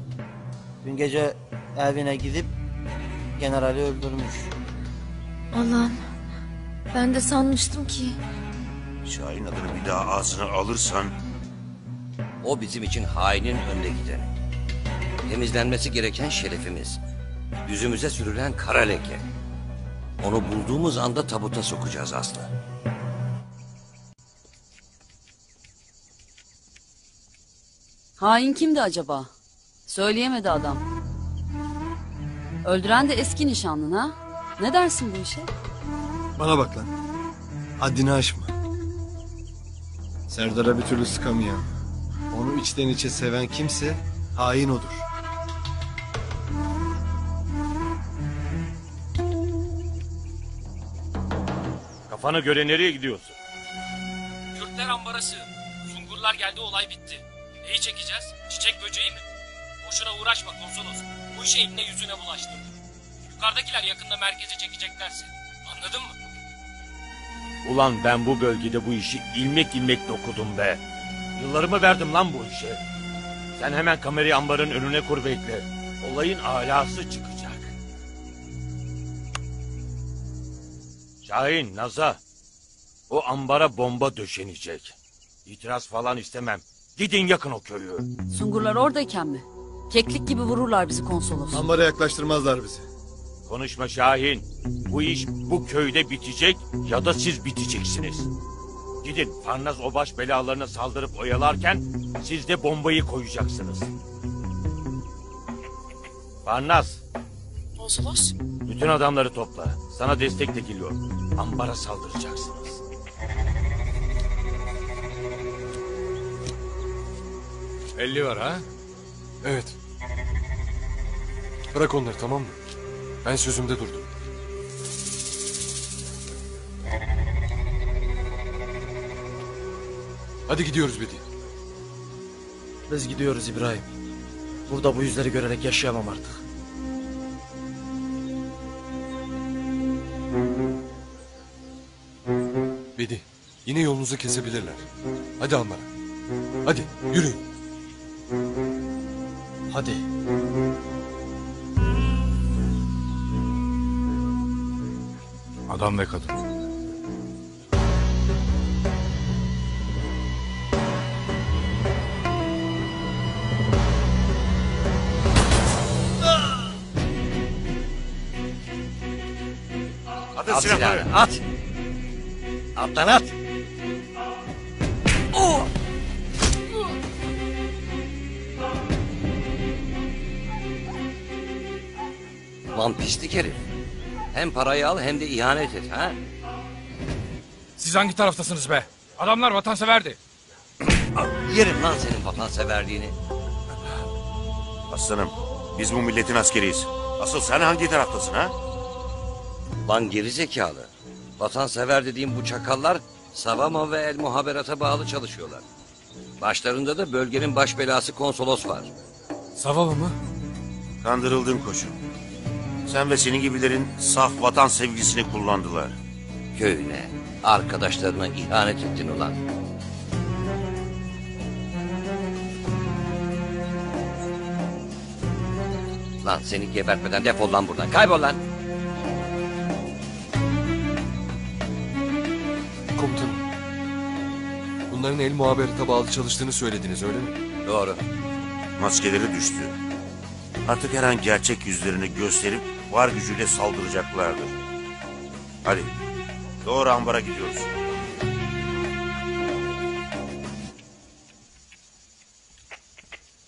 Dün gece evine gidip generali öldürmüş.
Allah'ım. Ben de sanmıştım ki.
Şahin adını bir daha ağzına alırsan
O bizim için hainin önde gideni. Temizlenmesi gereken şerefimiz. Yüzümüze sürülen kara leke. Onu bulduğumuz anda tabuta sokacağız Aslı.
Hain kimdi acaba? Söyleyemedi adam. Öldüren de eski nişanlın ha? Ne dersin bu işe?
Bana bak lan. Haddini aşma. Serdar'a bir türlü sıkamıyor. Onu içten içe seven kimse hain odur.
Kafana göre nereye gidiyorsun?
Kürtler ambarası. Sungurlar geldi olay bitti. Neyi çekeceğiz? Çiçek böceği mi? Boşuna uğraşma konsolos. Bu işi eline yüzüne bulaştır. Yukarıdakiler yakında merkeze çekeceklerse. Anladın mı?
Ulan ben bu bölgede bu işi ilmek ilmek dokudum be. Yıllarımı verdim lan bu işe. Sen hemen kamerayı ambarın önüne kur bekle. Olayın alası çıkacak. Şahin, Naza. O ambara bomba döşenecek. İtiraz falan istemem. Gidin yakın o köyü.
Sungurlar oradayken mi? Keklik gibi vururlar bizi konsolos.
Ambara yaklaştırmazlar bizi.
Konuşma Şahin. Bu iş bu köyde bitecek ya da siz biteceksiniz. Gidin Farnaz o baş belalarına saldırıp oyalarken siz de bombayı koyacaksınız. Farnaz,
Konsolos?
bütün adamları topla. Sana destek de geliyor. Ambara saldıracaksınız.
Elli var ha?
Evet. Bırak onları tamam mı? Ben sözümde durdum. Hadi gidiyoruz Bedi.
Biz gidiyoruz İbrahim. Burada bu yüzleri görerek yaşayamam artık.
Bedi. Yine yolunuzu kesebilirler. Hadi Ambar'a. Hadi yürüyün.
Hadi.
Adam ve kadın.
At
silahları.
at. Attan at. Oh! Lan pislik herif. Hem parayı al hem de ihanet et ha.
Siz hangi taraftasınız be? Adamlar vatanseverdi.
Yerim lan senin vatanseverliğini.
Aslanım biz bu milletin askeriyiz. Asıl sen hangi taraftasın ha?
Lan geri zekalı. Vatansever dediğim bu çakallar Savama ve El Muhaberat'a bağlı çalışıyorlar. Başlarında da bölgenin baş belası konsolos var.
Savama mı?
Kandırıldın koçum. Sen ve senin gibilerin saf vatan sevgisini kullandılar.
Köyüne, arkadaşlarına ihanet ettin ulan. Lan seni gebertmeden defol lan buradan. Kaybol lan.
Bunların el muhaberete bağlı çalıştığını söylediniz öyle mi?
Doğru.
Maskeleri düştü. Artık her an gerçek yüzlerini gösterip var gücüyle saldıracaklardır. Hadi doğru ambara gidiyoruz.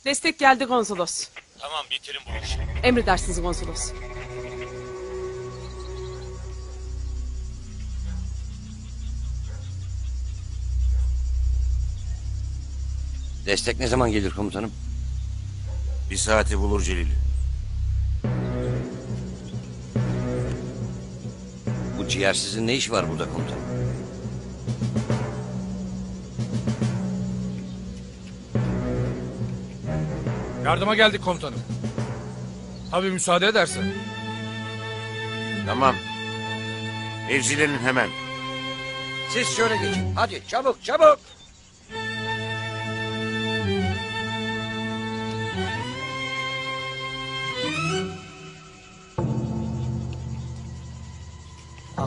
Destek geldi konsolos.
Tamam bitirin bu işi.
Emredersiniz konsolos.
Destek ne zaman gelir komutanım?
Bir saati bulur Celil.
Bu ciğersizin ne işi var burada komutanım?
Yardıma geldik komutanım. Tabii müsaade edersen.
Tamam. Mevzilerin hemen.
Siz şöyle geçin. Hadi çabuk çabuk.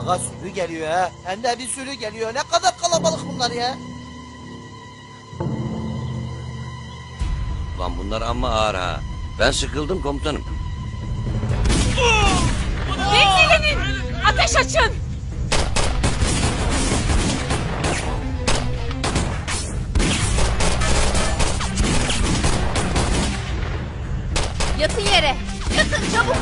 Aga sürü geliyor ha. Hem de bir sürü geliyor. Ne kadar kalabalık bunlar ya.
Ulan bunlar amma ağır ha. Ben sıkıldım komutanım.
Mevzilenin! Ateş açın!
Yatın yere. Yatın çabuk.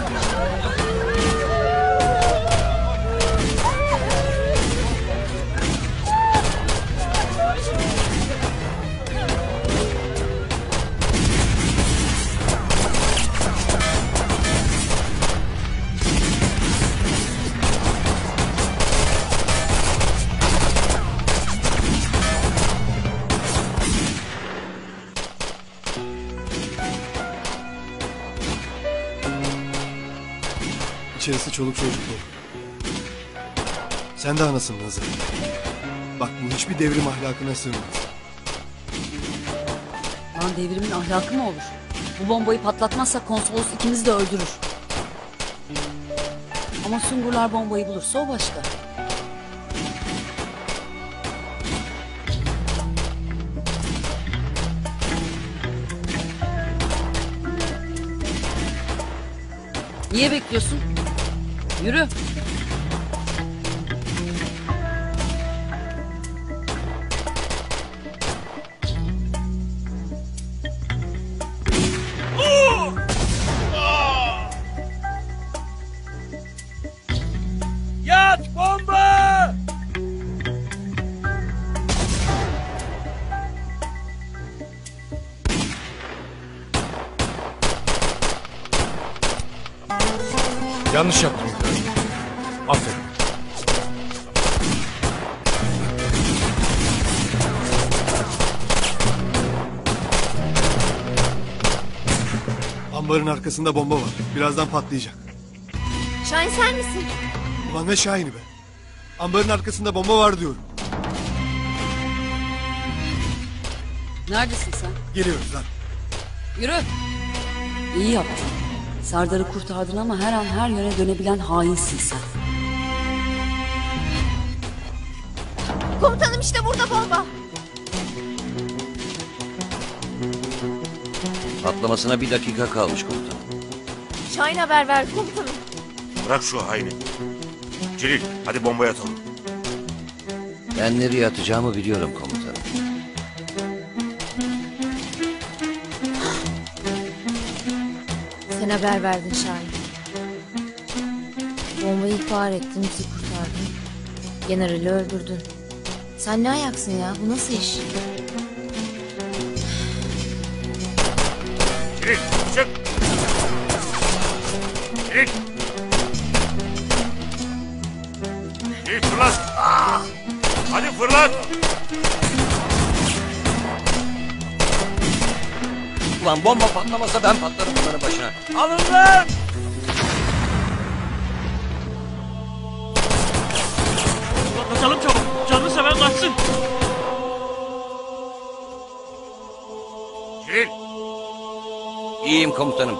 Çoluk çocuk dolu. Sen de anasın Nazır. Bak bu hiçbir devrim ahlakına sığmaz.
Lan devrimin ahlakı mı olur? Bu bombayı patlatmazsa konsolos ikimizi de öldürür. Ama Sungurlar bombayı bulursa o başka. Niye bekliyorsun? Yürü.
Yat bomba!
Yanlış yaptım
Ambarın arkasında bomba var. Birazdan patlayacak.
Şahin sen misin?
Ulan ne şahini be. Ambarın arkasında bomba var diyorum.
Neredesin sen?
Geliyoruz lan.
Yürü. İyi yaptın. Serdar'ı kurtardın ama her an her yöne dönebilen hainsin sen.
Komutanım işte burada bomba.
Patlamasına bir dakika kalmış komutanım.
Şahin haber verdi komutanım.
Bırak şu haini. Celil hadi bombayı atalım.
Ben nereye atacağımı biliyorum komutanım.
Sen haber verdin Şahin. Bombayı ihbar ettin, bizi kurtardın. Generali öldürdün. Sen ne ayaksın ya? Bu nasıl iş?
Celil. Celil fırlat. Hadi fırlat.
Ulan bomba patlamasa ben patlarım bunların başına. Alın lan!
Kaçalım çabuk. Canını seven kaçsın.
Celil.
İyiyim komutanım.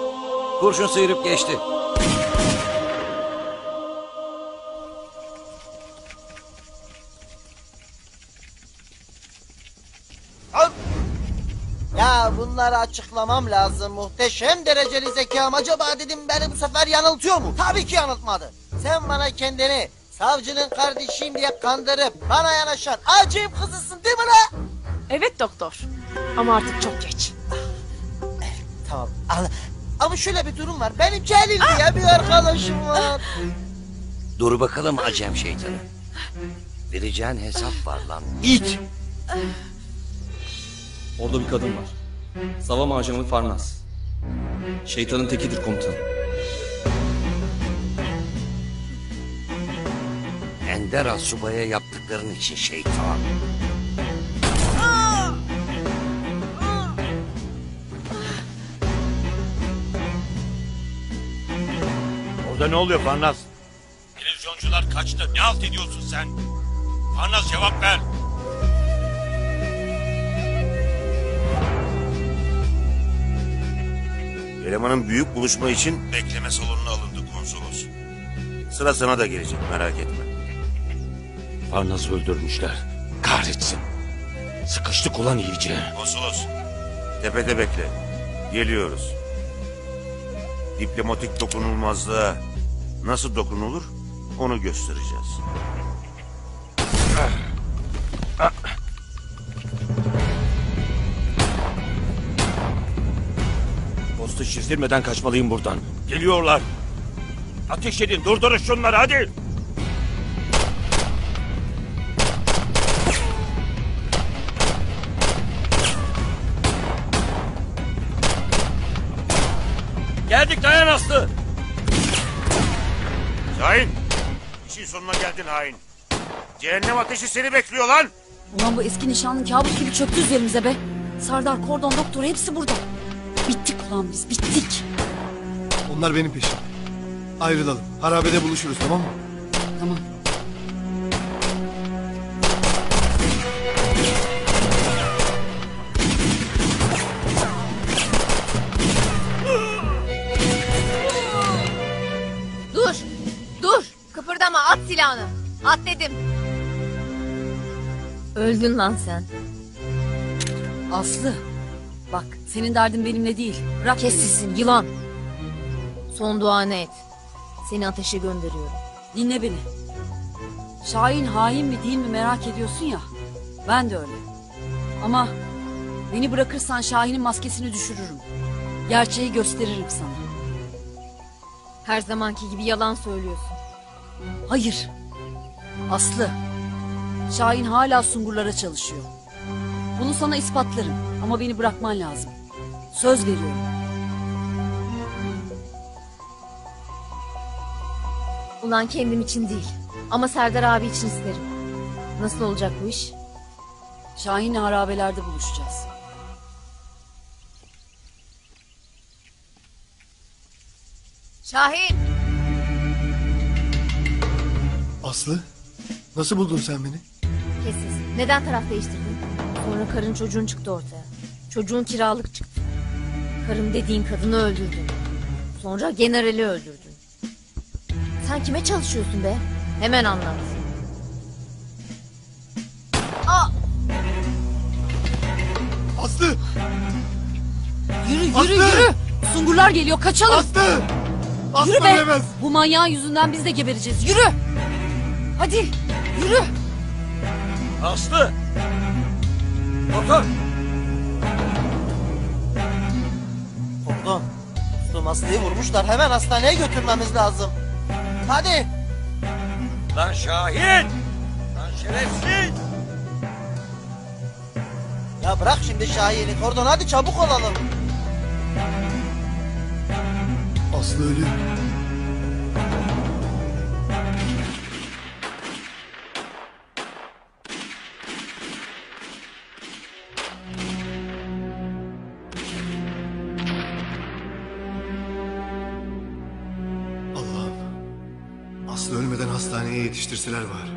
Kurşun sıyırıp geçti.
Bunları açıklamam lazım. Muhteşem dereceli zekam. Acaba dedim beni bu sefer yanıltıyor mu? Tabii ki yanıltmadı. Sen bana kendini savcının kardeşiyim diye kandırıp bana yanaşan acayip kızısın değil mi la?
Evet doktor. Ama artık çok geç.
Tamam. Al. Ama şöyle bir durum var. Benim Celil diye bir arkadaşım var.
Dur bakalım acem şeytanı. Vereceğin hesap var lan. İt!
Orada bir kadın var. Sava macamı Farnas. Şeytanın tekidir komutanım.
Ender Asuba'ya yaptıkların için şeytan.
Orada ne oluyor Farnaz? Televizyoncular kaçtı. Ne halt ediyorsun sen? Farnaz cevap ver.
Elemanın büyük buluşma için bekleme salonuna alındı konsolos. Sıra sana da gelecek merak etme.
Farnaz'ı öldürmüşler. Kahretsin. Sıkıştık ulan iyice.
Konsolos tepede bekle. Geliyoruz. Diplomatik dokunulmazlığa nasıl dokunulur onu göstereceğiz.
Postu çizdirmeden kaçmalıyım buradan. Geliyorlar. Ateş edin durdurun şunları hadi. Geldik dayan Aslı.
Şahin işin sonuna geldin hain. Cehennem ateşi seni bekliyor lan.
Ulan bu eski nişanlın kabus gibi çöktü üzerimize be. Sardar, Kordon, Doktor hepsi burada. Bittik ulan biz bittik.
Onlar benim peşim. Ayrılalım. Harabede buluşuruz tamam mı?
Tamam.
Dur. Dur. Kıpırdama at silahını. At dedim. Öldün lan sen.
Aslı. Bak senin derdin benimle değil. Bırak
Kes sesini yılan. Son duanı et. Seni ateşe gönderiyorum.
Dinle beni. Şahin hain mi değil mi merak ediyorsun ya. Ben de öyle. Ama beni bırakırsan Şahin'in maskesini düşürürüm. Gerçeği gösteririm sana.
Her zamanki gibi yalan söylüyorsun.
Hayır. Aslı. Şahin hala sungurlara çalışıyor. Bunu sana ispatlarım ama beni bırakman lazım. Söz veriyorum.
Ulan kendim için değil. Ama Serdar abi için isterim. Nasıl olacak bu iş?
Şahin'le harabelerde buluşacağız.
Şahin!
Aslı nasıl buldun sen beni?
Kes sesini. Neden taraf değiştirdin? Sonra karın çocuğun çıktı ortaya. Çocuğun kiralık çıktı. Karım dediğin kadını öldürdün. Sonra generali öldürdün. Sen kime çalışıyorsun be? Hemen anlat. Aa!
Aslı!
Yürü yürü
Aslı!
yürü. Sungurlar geliyor kaçalım.
Aslı! Aslı
Yürü be.
bilemez.
Bu manyağın yüzünden biz de gebereceğiz. Yürü. Hadi yürü.
Aslı. Doktor.
Aslı'yı vurmuşlar. Hemen hastaneye götürmemiz lazım. Hadi.
Lan Şahin. Lan şerefsiz.
Ya bırak şimdi Şahin'i. Kordon hadi çabuk olalım.
Aslı ölü. Hastaneye yetiştirseler var.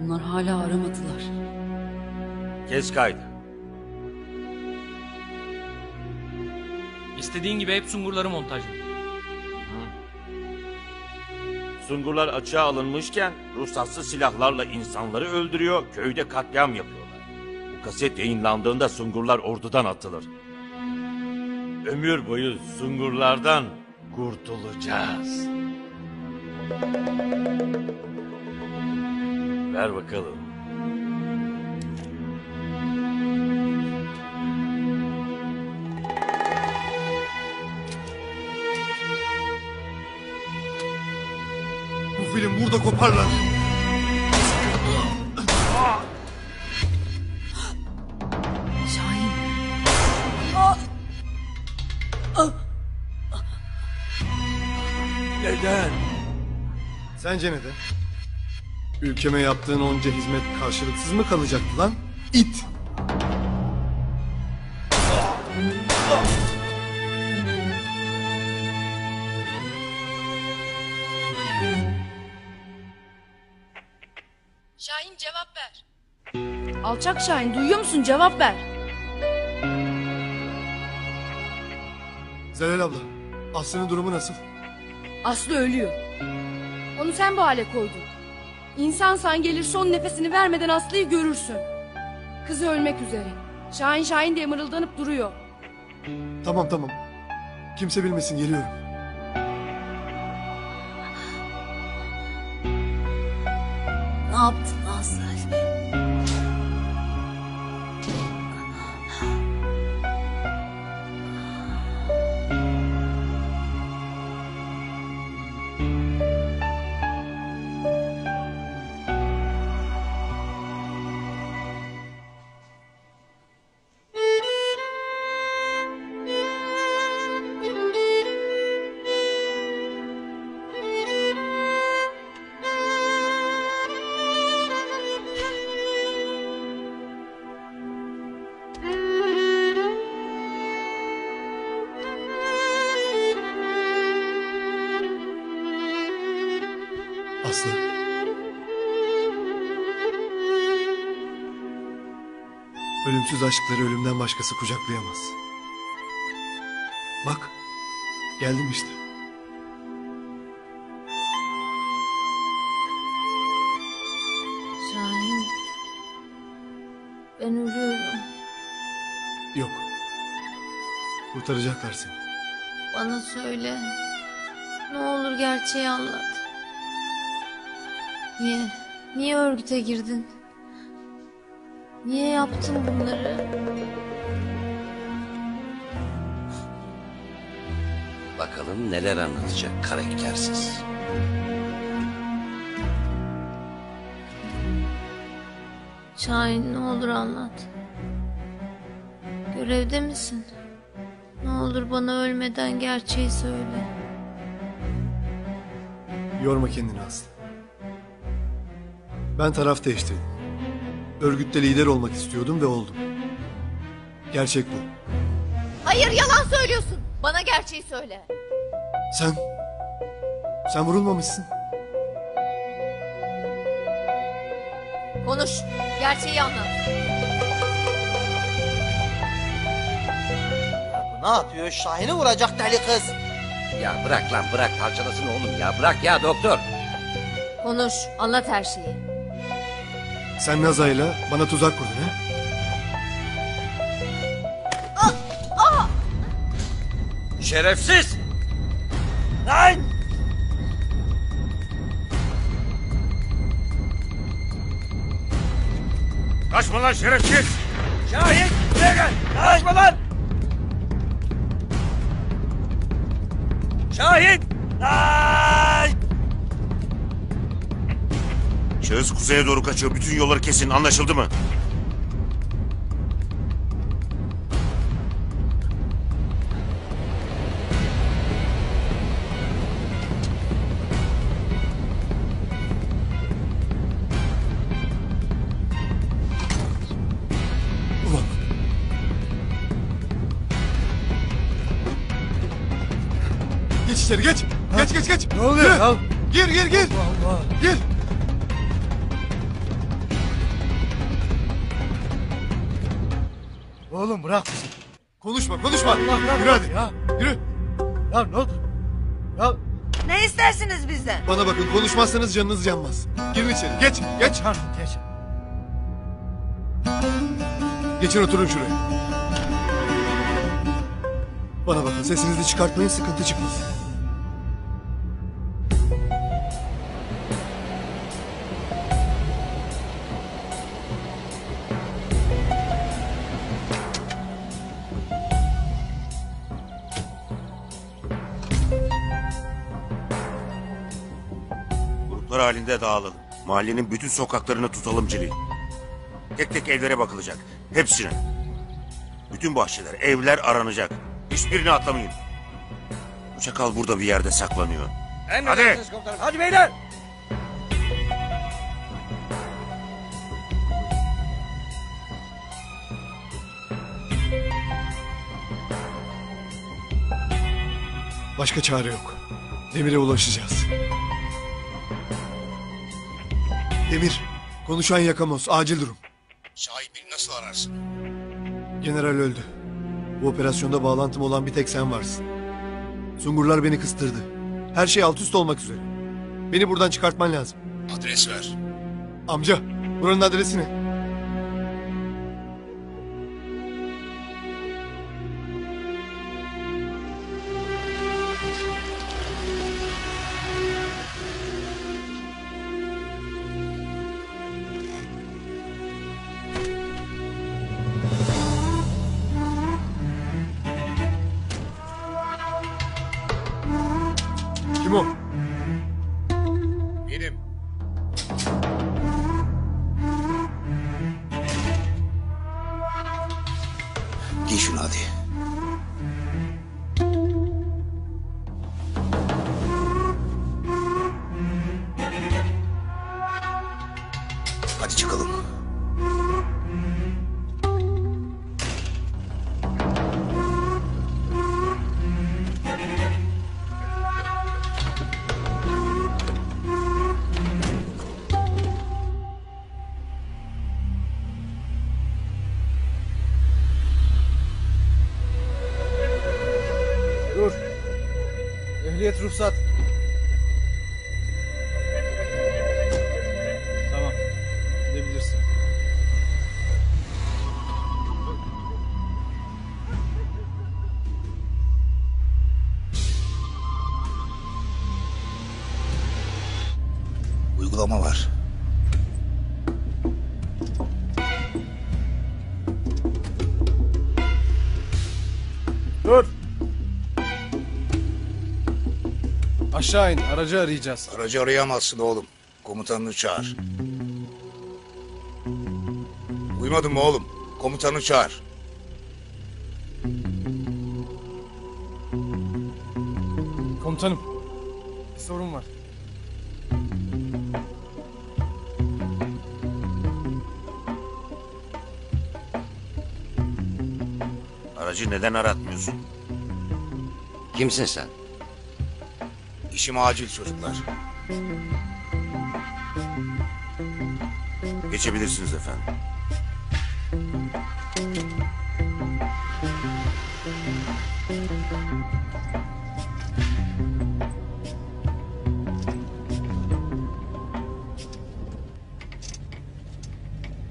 Bunlar hala aramadılar.
Kes kaydı.
İstediğin gibi hep sungurları montajlı.
Sungurlar açığa alınmışken ruhsatsız silahlarla insanları öldürüyor, köyde katliam yapıyorlar. Bu kaset yayınlandığında sungurlar ordudan atılır. Ömür boyu sungurlardan kurtulacağız. Ver bakalım.
Bu film burada koparlar. Sence neden? Ülkeme yaptığın onca hizmet karşılıksız mı kalacaktı lan? İt! Şahin cevap ver.
Alçak Şahin duyuyor musun? Cevap ver.
Zelal abla, Aslı'nın durumu nasıl?
Aslı ölüyor. Onu sen bu hale koydun. İnsansan gelir son nefesini vermeden Aslı'yı görürsün. Kızı ölmek üzere. Şahin Şahin diye mırıldanıp duruyor.
Tamam tamam. Kimse bilmesin geliyorum.
Ne yaptın Aslı?
Ölümsüz aşkları ölümden başkası kucaklayamaz. Bak, geldim işte.
Şahin. Ben ölüyorum.
Yok. Kurtaracaklar seni.
Bana söyle. Ne olur gerçeği anlat. Niye? Niye örgüte girdin? Niye yaptın bunları?
Bakalım neler anlatacak karaktersiz.
Şahin ne olur anlat. Görevde misin? Ne olur bana ölmeden gerçeği söyle.
Yorma kendini Aslı. Ben taraf değiştirdim. Örgütte lider olmak istiyordum ve oldum. Gerçek bu.
Hayır yalan söylüyorsun. Bana gerçeği söyle.
Sen... Sen vurulmamışsın.
Konuş. Gerçeği anlat.
Ne yapıyor? Şahin'i vuracak deli kız.
Ya bırak lan bırak parçalasın oğlum ya bırak ya doktor.
Konuş. Anlat her şeyi.
Sen Naza'yla bana tuzak kurdun ha?
Şerefsiz! Lan!
Kaçma lan şerefsiz!
Şahin! Buraya gel! Kaçma lan! Şahin!
Şahıs kuzeye doğru kaçıyor. Bütün yolları kesin. Anlaşıldı mı?
Geç içeri geç. Geç geç geç. Ne oluyor ya? Gir gir gir. Allah Gir.
Oğlum bırak bizi.
Konuşma konuşma.
Allah
Yürü hadi.
Ya.
Yürü.
Ya ne oldu? Ya
Ne istersiniz bizden?
Bana bakın konuşmazsanız canınız yanmaz. Girin içeri. Geç geç.
geç.
Geçin oturun şuraya. Bana bakın sesinizi çıkartmayın sıkıntı çıkmasın.
Halinde dağılalım. Mahallenin bütün sokaklarını tutalım Cili. Tek tek evlere bakılacak. Hepsine. Bütün bahçeler, evler aranacak. Hiçbirini atlamayın. Bu çakal burada bir yerde saklanıyor.
Emredersiniz komutanım. Hadi beyler!
Başka çare yok. Demir'e ulaşacağız. Demir, konuşan Yakamoz, acil durum.
Şahin beni nasıl ararsın?
General öldü. Bu operasyonda bağlantım olan bir tek sen varsın. Sungurlar beni kıstırdı. Her şey alt üst olmak üzere. Beni buradan çıkartman lazım.
Adres ver.
Amca, buranın adresi ne? Aşağı in. Aracı arayacağız.
Aracı arayamazsın oğlum. Komutanını çağır. Duymadın mı oğlum? Komutanı çağır.
Komutanım. Bir sorun var.
Aracı neden aratmıyorsun?
Kimsin sen?
İşim acil çocuklar.
Geçebilirsiniz efendim.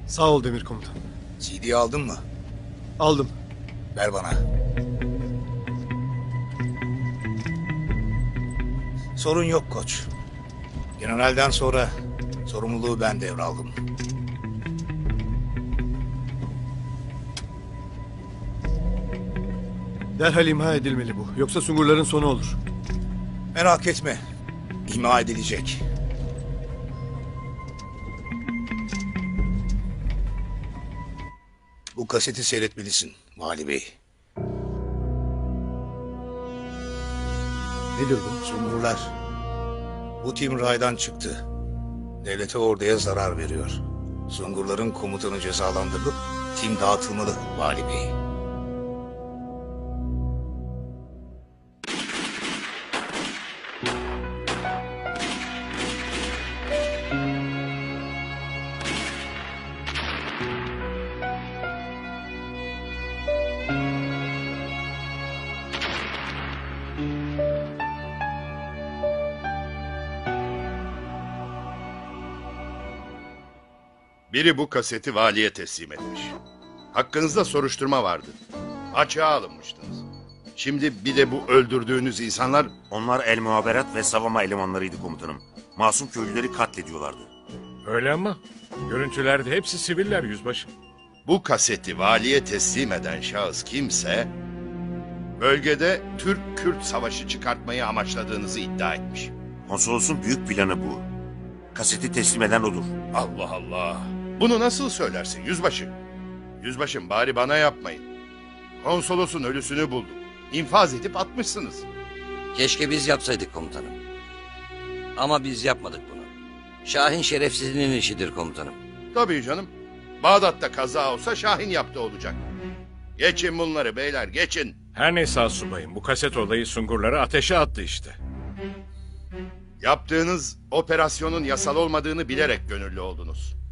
Sağ ol Demir Komutan.
CD'yi aldın mı?
Aldım.
Ver bana. Sorun yok koç. Generalden sonra sorumluluğu ben devraldım.
Derhal imha edilmeli bu. Yoksa Sungurların sonu olur.
Merak etme. İma edilecek. Bu kaseti seyretmelisin Vali Bey.
Nedir bu?
Sungurlar. Bu tim raydan çıktı. Devlete orduya zarar veriyor. Sungurların komutanı cezalandırılıp tim dağıtılmalı Vali Bey.
Biri bu kaseti valiye teslim etmiş. Hakkınızda soruşturma vardı. Açığa alınmıştınız. Şimdi bir de bu öldürdüğünüz insanlar...
Onlar el muhaberat ve savunma elemanlarıydı komutanım. Masum köylüleri katlediyorlardı.
Öyle ama görüntülerde hepsi siviller yüzbaşı.
Bu kaseti valiye teslim eden şahıs kimse... ...bölgede Türk-Kürt savaşı çıkartmayı amaçladığınızı iddia etmiş.
Konsolosun büyük planı bu. Kaseti teslim eden odur.
Allah Allah. Bunu nasıl söylersin yüzbaşı? Yüzbaşım bari bana yapmayın. Konsolosun ölüsünü bulduk. İnfaz edip atmışsınız.
Keşke biz yapsaydık komutanım. Ama biz yapmadık bunu. Şahin şerefsizliğinin işidir komutanım.
Tabii canım. Bağdat'ta kaza olsa Şahin yaptı olacak. Geçin bunları beyler geçin.
Her neyse subayım bu kaset olayı Sungurları ateşe attı işte.
Yaptığınız operasyonun yasal olmadığını bilerek gönüllü oldunuz.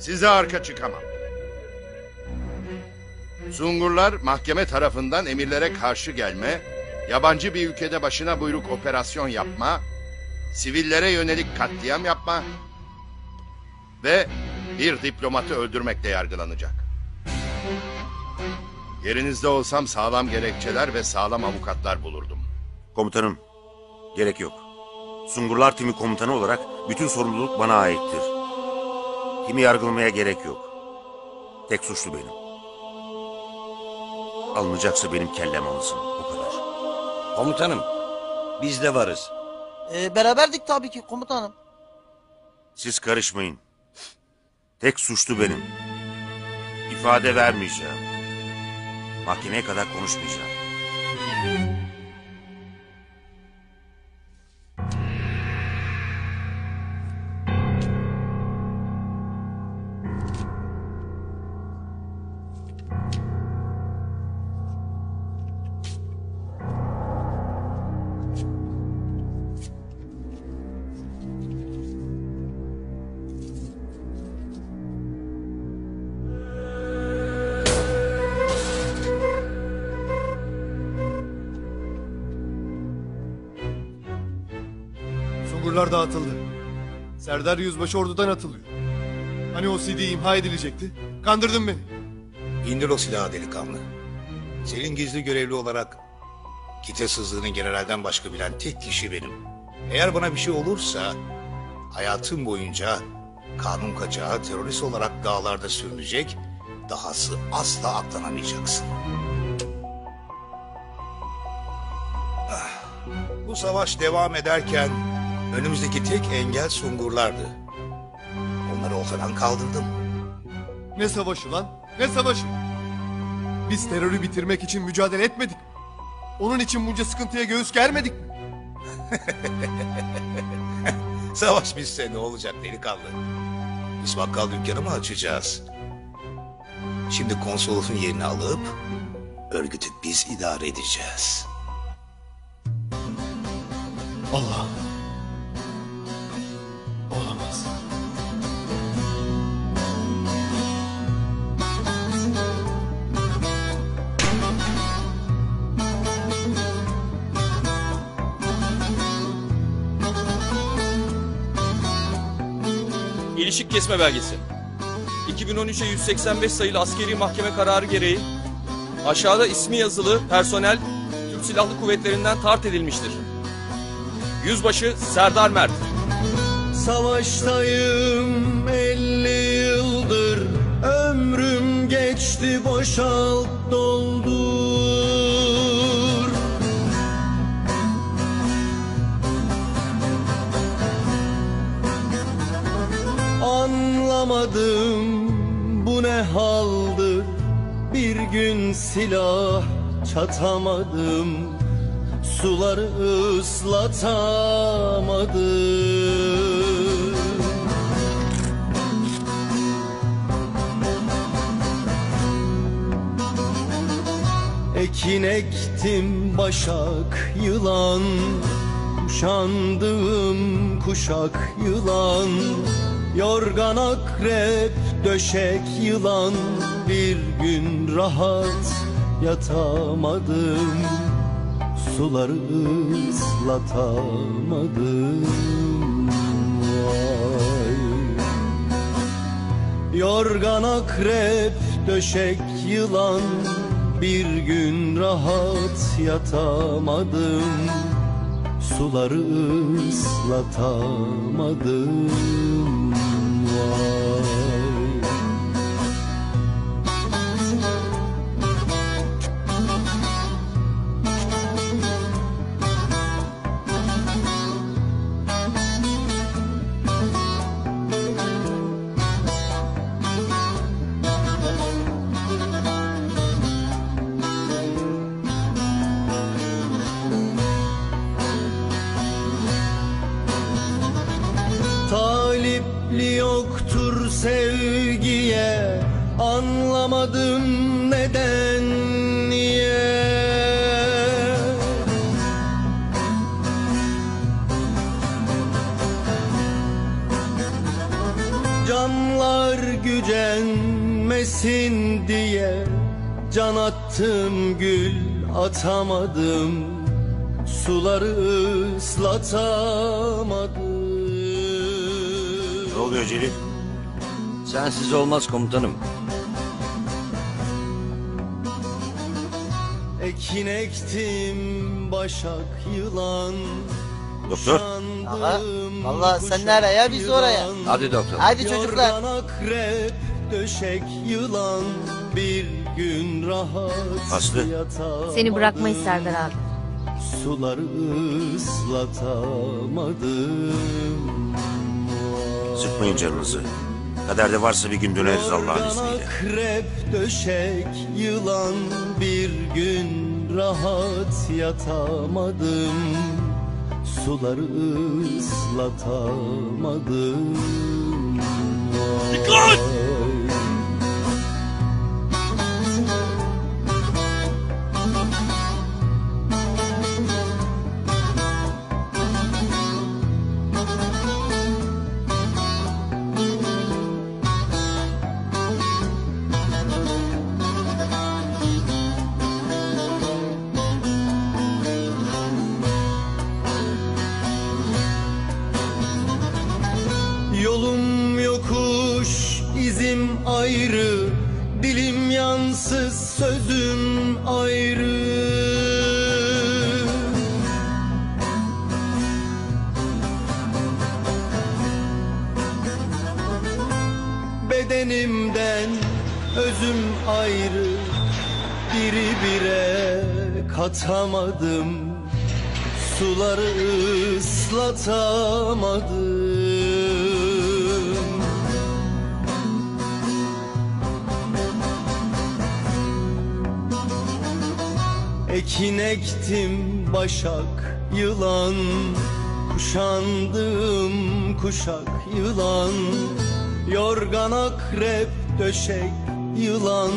Size arka çıkamam. Sungurlar mahkeme tarafından emirlere karşı gelme, yabancı bir ülkede başına buyruk operasyon yapma, sivillere yönelik katliam yapma ve bir diplomatı öldürmekle yargılanacak. Yerinizde olsam sağlam gerekçeler ve sağlam avukatlar bulurdum.
Komutanım, gerek yok. Sungurlar Timi komutanı olarak bütün sorumluluk bana aittir. Kimi yargılamaya gerek yok. Tek suçlu benim. Alınacaksa benim kellem alınsın. O kadar.
Komutanım, biz de varız.
Ee, beraberdik tabii ki komutanım.
Siz karışmayın. Tek suçlu benim. İfade vermeyeceğim. Mahkemeye kadar konuşmayacağım.
Serdar Yüzbaşı ordudan atılıyor. Hani o CD imha edilecekti? Kandırdın beni.
İndir o silahı delikanlı. Senin gizli görevli olarak kite sızlığını generalden başka bilen tek kişi benim. Eğer bana bir şey olursa hayatım boyunca kanun kaçağı terörist olarak dağlarda sürünecek, dahası asla atlanamayacaksın. Ah, Bu savaş devam ederken önümüzdeki tek engel Sungurlardı. Onları ortadan kaldırdım.
Ne savaşı lan? Ne savaşı? Biz terörü bitirmek için mücadele etmedik? Onun için bunca sıkıntıya göğüs germedik mi?
Savaş bitse ne olacak delikanlı? Biz bakkal dükkanı mı açacağız? Şimdi konsolosun yerini alıp örgütü biz idare edeceğiz.
Allah.
İlişik kesme belgesi. 2013'e 185 sayılı askeri mahkeme kararı gereği aşağıda ismi yazılı personel Türk Silahlı Kuvvetlerinden tart edilmiştir. Yüzbaşı Serdar Mert.
Savaştayım elli yıldır Ömrüm geçti boşalt doldur Anlamadım bu ne haldır. Bir gün silah çatamadım Suları ıslatamadım. Ekin ektim başak yılan Kuşandığım kuşak yılan Yorgan akrep döşek yılan Bir gün rahat yatamadım. Suları ıslatamadım. Vay. Yorgan akrep döşek yılan Bir gün rahat yatamadım. Suları ıslatamadım Vay. Anlamadım neden niye Camlar gül bitmesin diye Can attım gül atamadım Suları ıslatamadım
Ne oluyor Celil?
Sensiz olmaz komutanım.
Ekin ektim başak yılan
Doktor.
Aha, vallahi sen nereye biz oraya.
Hadi doktor.
Hadi çocuklar.
Yorgan akrep döşek yılan Bir gün rahat
Aslı.
yatamadım.
Seni bırakmayız Serdar abi.
Suları ıslatamadım
Sıkmayın canınızı. Kaderde varsa bir gün döneriz Allah'ın izniyle.
akrep döşek yılan Bir gün rahat yatamadım Suları ıslatamadım Dikkat! Ekin ektim başak yılan Kuşandım kuşak yılan. Yorgan akrep döşek yılan